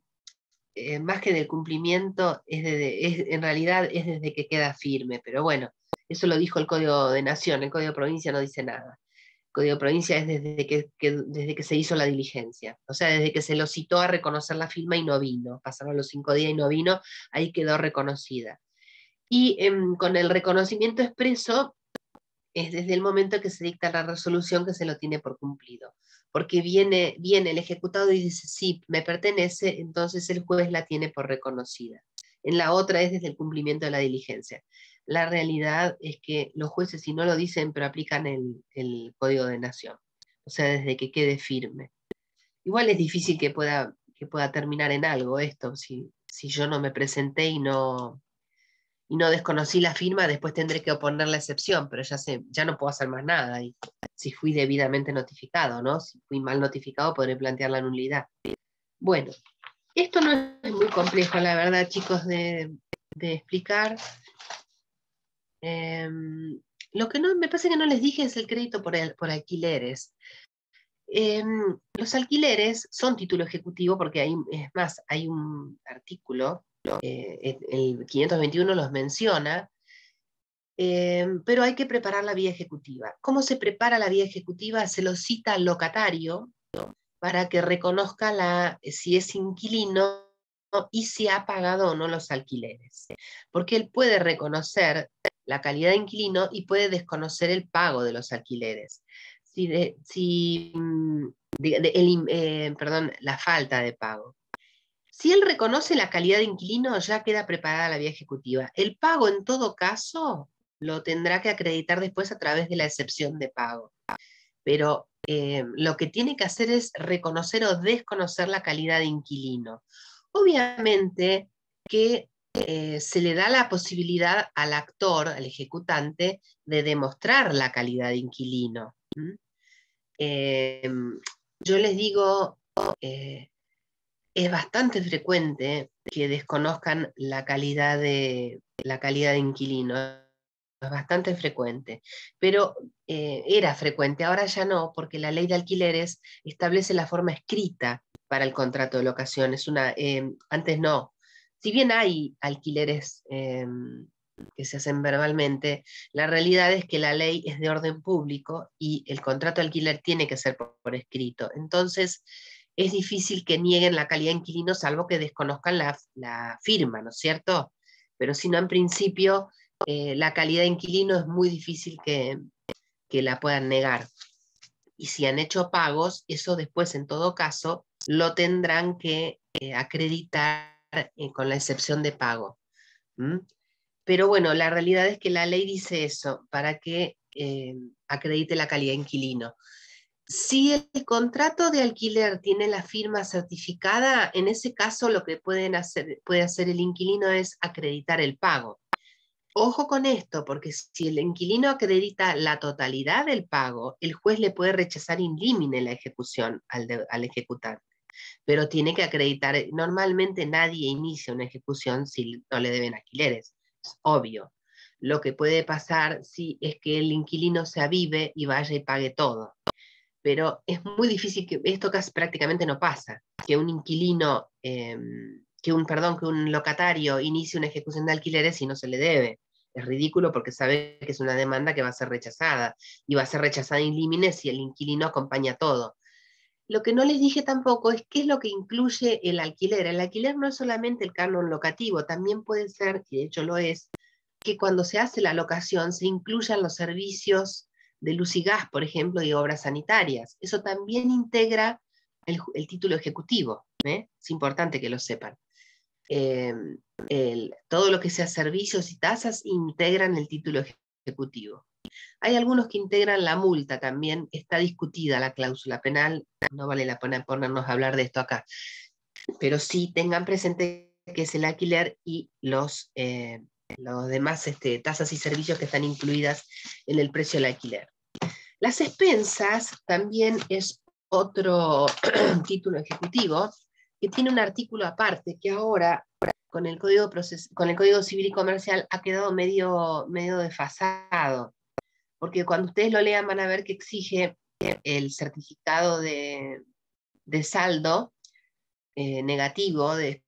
eh, más que del cumplimiento, es, en realidad es desde que queda firme, pero bueno, eso lo dijo el Código de Nación, el Código de Provincia no dice nada. Código de Provincia es desde que, desde que se hizo la diligencia, o sea, desde que se lo citó a reconocer la firma y no vino, pasaron los cinco días y no vino, ahí quedó reconocida. Y em, con el reconocimiento expreso es desde el momento que se dicta la resolución que se lo tiene por cumplido, porque viene, viene el ejecutado y dice, sí, me pertenece, entonces el juez la tiene por reconocida. En la otra es desde el cumplimiento de la diligencia la realidad es que los jueces, si no lo dicen, pero aplican el, Código de Nación, o sea, desde que quede firme. Igual es difícil que pueda, que pueda terminar en algo esto, si, si yo no me presenté y no, y no desconocí la firma, después tendré que oponer la excepción, pero ya, sé, ya no puedo hacer más nada. Y si fui debidamente notificado, ¿no? Si fui mal notificado, podré plantear la nulidad. Bueno, esto no es muy complejo, la verdad, chicos, de, de explicar. Em, lo que no, me parece que no les dije es el crédito por, por alquileres. Em, los alquileres son título ejecutivo porque hay, es más, hay un artículo, eh, el 521 los menciona, em, pero hay que preparar la vía ejecutiva. ¿Cómo se prepara la vía ejecutiva? Se lo cita al locatario para que reconozca la, si es inquilino y si ha pagado o no los alquileres. Porque él puede reconocer la calidad de inquilino y puede desconocer el pago de los alquileres. Si, mm, eh, perdón, la falta de pago. Si él reconoce la calidad de inquilino, ya queda preparada la vía ejecutiva. El pago, en todo caso, lo tendrá que acreditar después a través de la excepción de pago. Pero eh, lo que tiene que hacer es reconocer o desconocer la calidad de inquilino. Obviamente que eh, se le da la posibilidad al actor, al ejecutante, de demostrar la calidad de inquilino. Em, yo les digo, eh, es bastante frecuente que desconozcan la calidad de, la calidad de inquilino. es bastante frecuente, pero eh, era frecuente, ahora ya no, porque la ley de alquileres establece la forma escrita para el contrato de locación. Es una, eh, antes no. Si bien hay alquileres em, que se hacen verbalmente, la realidad es que la ley es de orden público y el contrato de alquiler tiene que ser por, escrito. Entonces, es difícil que nieguen la calidad de inquilino salvo que desconozcan la, firma, ¿no es cierto? Pero si no, en principio, eh, la calidad de inquilino es muy difícil que, la puedan negar. Y si han hecho pagos, eso después, en todo caso, lo tendrán que eh, acreditar eh, con la excepción de pago. Pero bueno, la realidad es que la ley dice eso, para que eh, acredite la calidad de inquilino. Si el contrato de alquiler tiene la firma certificada, en ese caso lo que pueden hacer, puede hacer el inquilino es acreditar el pago. Ojo con esto, porque si el inquilino acredita la totalidad del pago, el juez le puede rechazar in limine la ejecución al, al ejecutante. Pero tiene que acreditar, normalmente nadie inicia una ejecución si no le deben alquileres obvio. Lo que puede pasar sí es que el inquilino se avive y vaya y pague todo. Pero es muy difícil que esto casi prácticamente no pasa, que un inquilino, em, que un perdón, que un locatario inicie una ejecución de alquileres y no se le debe. Es ridículo porque sabe que es una demanda que va a ser rechazada y va a ser rechazada en límites si el inquilino acompaña todo. Lo que no les dije tampoco es qué es lo que incluye el alquiler. El alquiler no es solamente el canon locativo, también puede ser, y de hecho lo es, que cuando se hace la locación se incluyan los servicios de luz y gas, por ejemplo, y obras sanitarias. Eso también integra el, título ejecutivo. ¿eh? Es importante que lo sepan. Em, todo lo que sea servicios y tasas integran el título ejecutivo. Hay algunos que integran la multa también, está discutida la cláusula penal, no vale la pena ponernos a hablar de esto acá, pero sí tengan presente que es el alquiler y los, eh, los demás este, tasas y servicios que están incluidas en el precio del alquiler. Las expensas también es otro título ejecutivo que tiene un artículo aparte que ahora con el Código, con el Código Civil y Comercial ha quedado medio, medio desfasado porque cuando ustedes lo lean van a ver que exige el certificado de, saldo eh, negativo de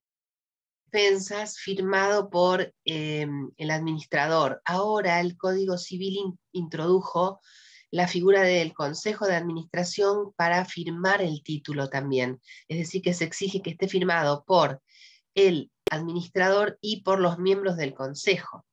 expensas firmado por em, el administrador. Ahora el Código Civil introdujo la figura del Consejo de Administración para firmar el título también. Es decir, que se exige que esté firmado por el administrador y por los miembros del Consejo.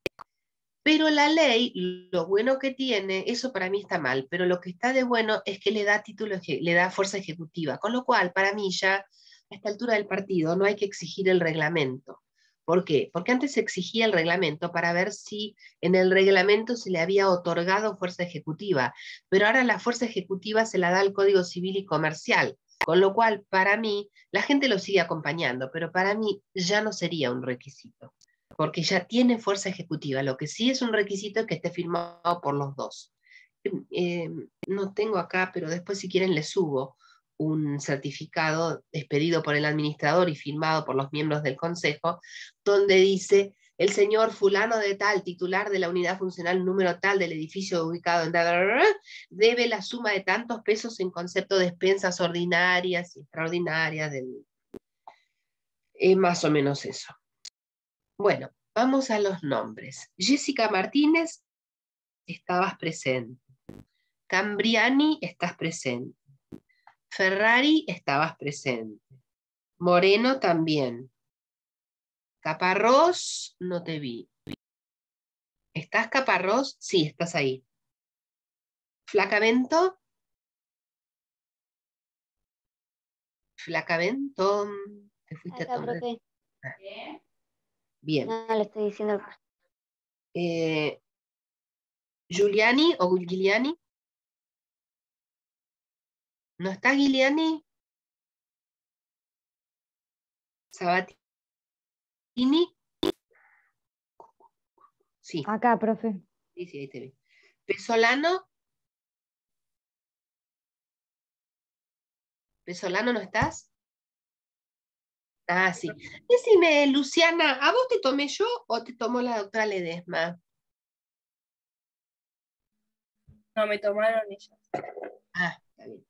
Pero la ley, lo bueno que tiene, eso para mí está mal, pero lo que está de bueno es que le da título, le da fuerza ejecutiva, con lo cual para mí ya a esta altura del partido no hay que exigir el reglamento. ¿Por qué? Porque antes se exigía el reglamento para ver si en el reglamento se le había otorgado fuerza ejecutiva, pero ahora la fuerza ejecutiva se la da al Código Civil y Comercial, con lo cual para mí la gente lo sigue acompañando, pero para mí ya no sería un requisito porque ya tiene fuerza ejecutiva. Lo que sí es un requisito es que esté firmado por los dos. Eh, no tengo acá, pero después si quieren les subo un certificado expedido por el administrador y firmado por los miembros del consejo, donde dice el señor fulano de tal, titular de la unidad funcional número tal del edificio ubicado en debe la suma de tantos pesos en concepto de expensas ordinarias y extraordinarias. Del, es más o menos eso. Bueno, vamos a los nombres. Jessica Martínez, estabas presente. Cambriani, estás presente. Ferrari, estabas presente. Moreno también. Caparrós, no te vi. ¿Estás Caparrós? Sí, estás ahí. Flacavento. Flacavento. Te fuiste a tomar. Bien. No, le estoy diciendo. Eh, Giuliani o Giuliani. ¿No está Giuliani? Sabatini. Sí. Acá, profe. Sí, sí, ahí te vi. Pesolano. ¿Pesolano no estás? Ah, sí. Decime, Luciana, ¿a vos te tomé yo o te tomó la doctora Ledesma? No, me tomaron ellas. Ah, está bien.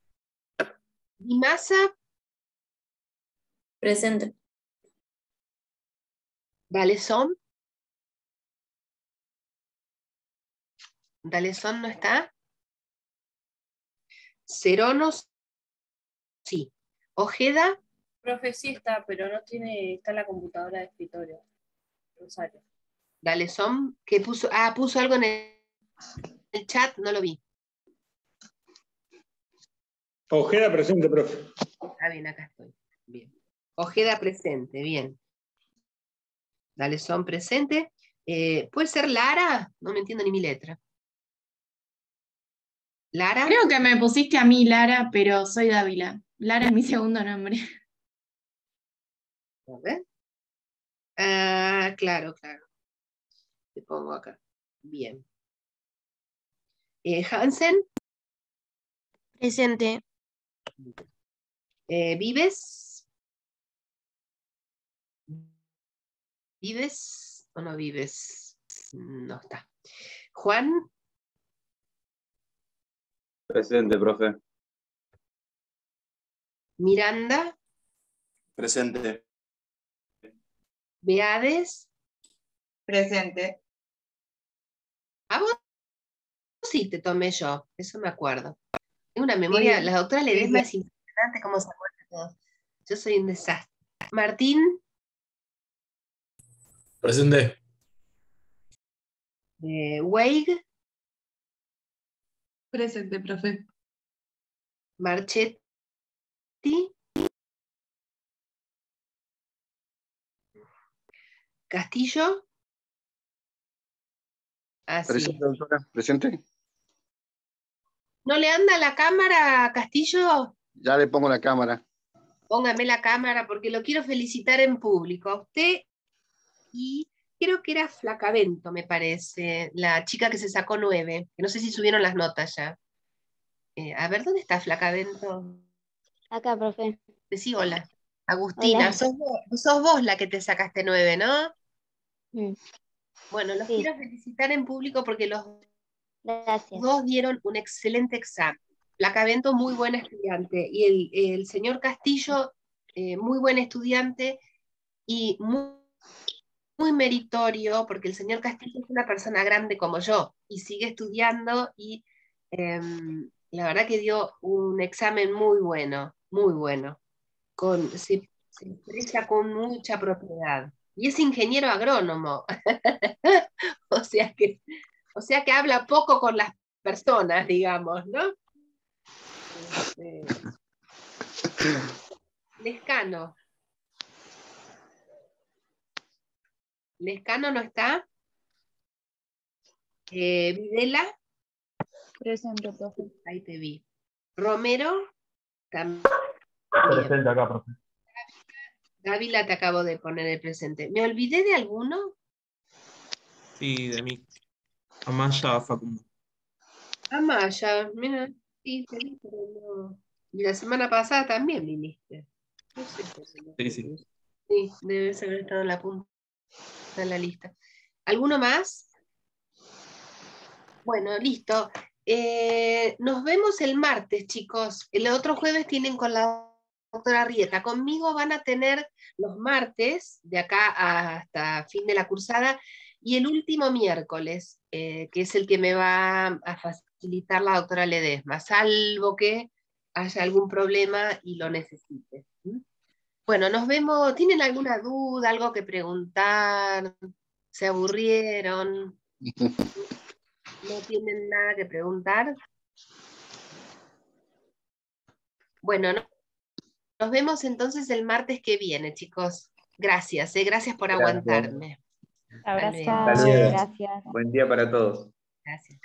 ¿Y masa? Presente. ¿Dalezón? ¿Dalezón no está? ¿Ceronos? Sí. ¿Ojeda? Profe, sí está, pero no tiene, está en la computadora de escritorio. Rosario. ¿Dalezón? ¿Qué puso? Ah, puso algo en el, el chat, no lo vi. Ojeda presente, profe. Está bien, acá estoy. Bien. Ojeda presente, bien. Dale, son presente. Eh, ¿Puede ser Lara? No me entiendo ni mi letra. ¿Lara? Creo que me pusiste a mí, Lara, pero soy Dávila. Lara es mi segundo nombre. A ver. Ah, claro, claro. Te pongo acá. Bien. Eh, Hansen, Presente. eh, ¿vives? ¿Vives o no vives? No está. Juan, Presente, profe. Miranda, Presente. Beades, Presente. ¿a vos? Sí, te tomé yo, eso me acuerdo. Tengo una memoria, la doctora Ledesma es impresionante cómo se acuerda de todo. Yo soy un desastre. Martín, Presente. eh, Weig, Presente, profe. Marchetti, Castillo. Así. Presente, doctora. Presente. ¿No le anda la cámara, Castillo? Ya le pongo la cámara. Póngame la cámara porque lo quiero felicitar en público. A usted y creo que era Flacavento, me parece, la chica que se sacó nueve. No sé si subieron las notas ya. Eh, a ver, ¿dónde está Flacavento? Acá, profe. Decí hola. Agustina, Hola. Sos, vos, sos vos la que te sacaste nueve, ¿no? Mm, Bueno, los Sí. quiero felicitar en público porque los Gracias. dos dieron un excelente examen. Placavento, muy buena estudiante, y el, el señor Castillo, eh, muy buen estudiante y muy, muy meritorio, porque el señor Castillo es una persona grande como yo, y sigue estudiando, y em, la verdad que dio un examen muy bueno, muy bueno. Con, se, se expresa con mucha propiedad. Y es ingeniero agrónomo. o sea que o sea que habla poco con las personas, digamos, ¿no? Este, Lescano. Lescano no está. Eh, Videla, Presente, profe. ahí te vi. Romero, también. Presente acá, profe. Dávila te acabo de poner el presente. ¿Me olvidé de alguno? Sí, de mí. Amaya Facundo. Amaya, mira, sí, vi, pero no. Y la semana pasada también viniste. No sé. Sí, sí. Sí, debes haber estado en la punta de la lista. ¿Alguno más? Bueno, listo. Eh, nos vemos el martes, chicos. El otro jueves tienen con la doctora Rieta. Conmigo van a tener los martes, de acá hasta fin de la cursada, y el último miércoles, eh, que es el que me va a facilitar la doctora Ledesma, salvo que haya algún problema y lo necesite. Bueno, nos vemos. ¿Tienen alguna duda, algo que preguntar? ¿Se aburrieron? ¿No tienen nada que preguntar? Bueno, no- nos vemos entonces el martes que viene, chicos. Gracias, eh, gracias por Gracias. aguantarme. Abrazo. Gracias. Buen día para todos. Gracias.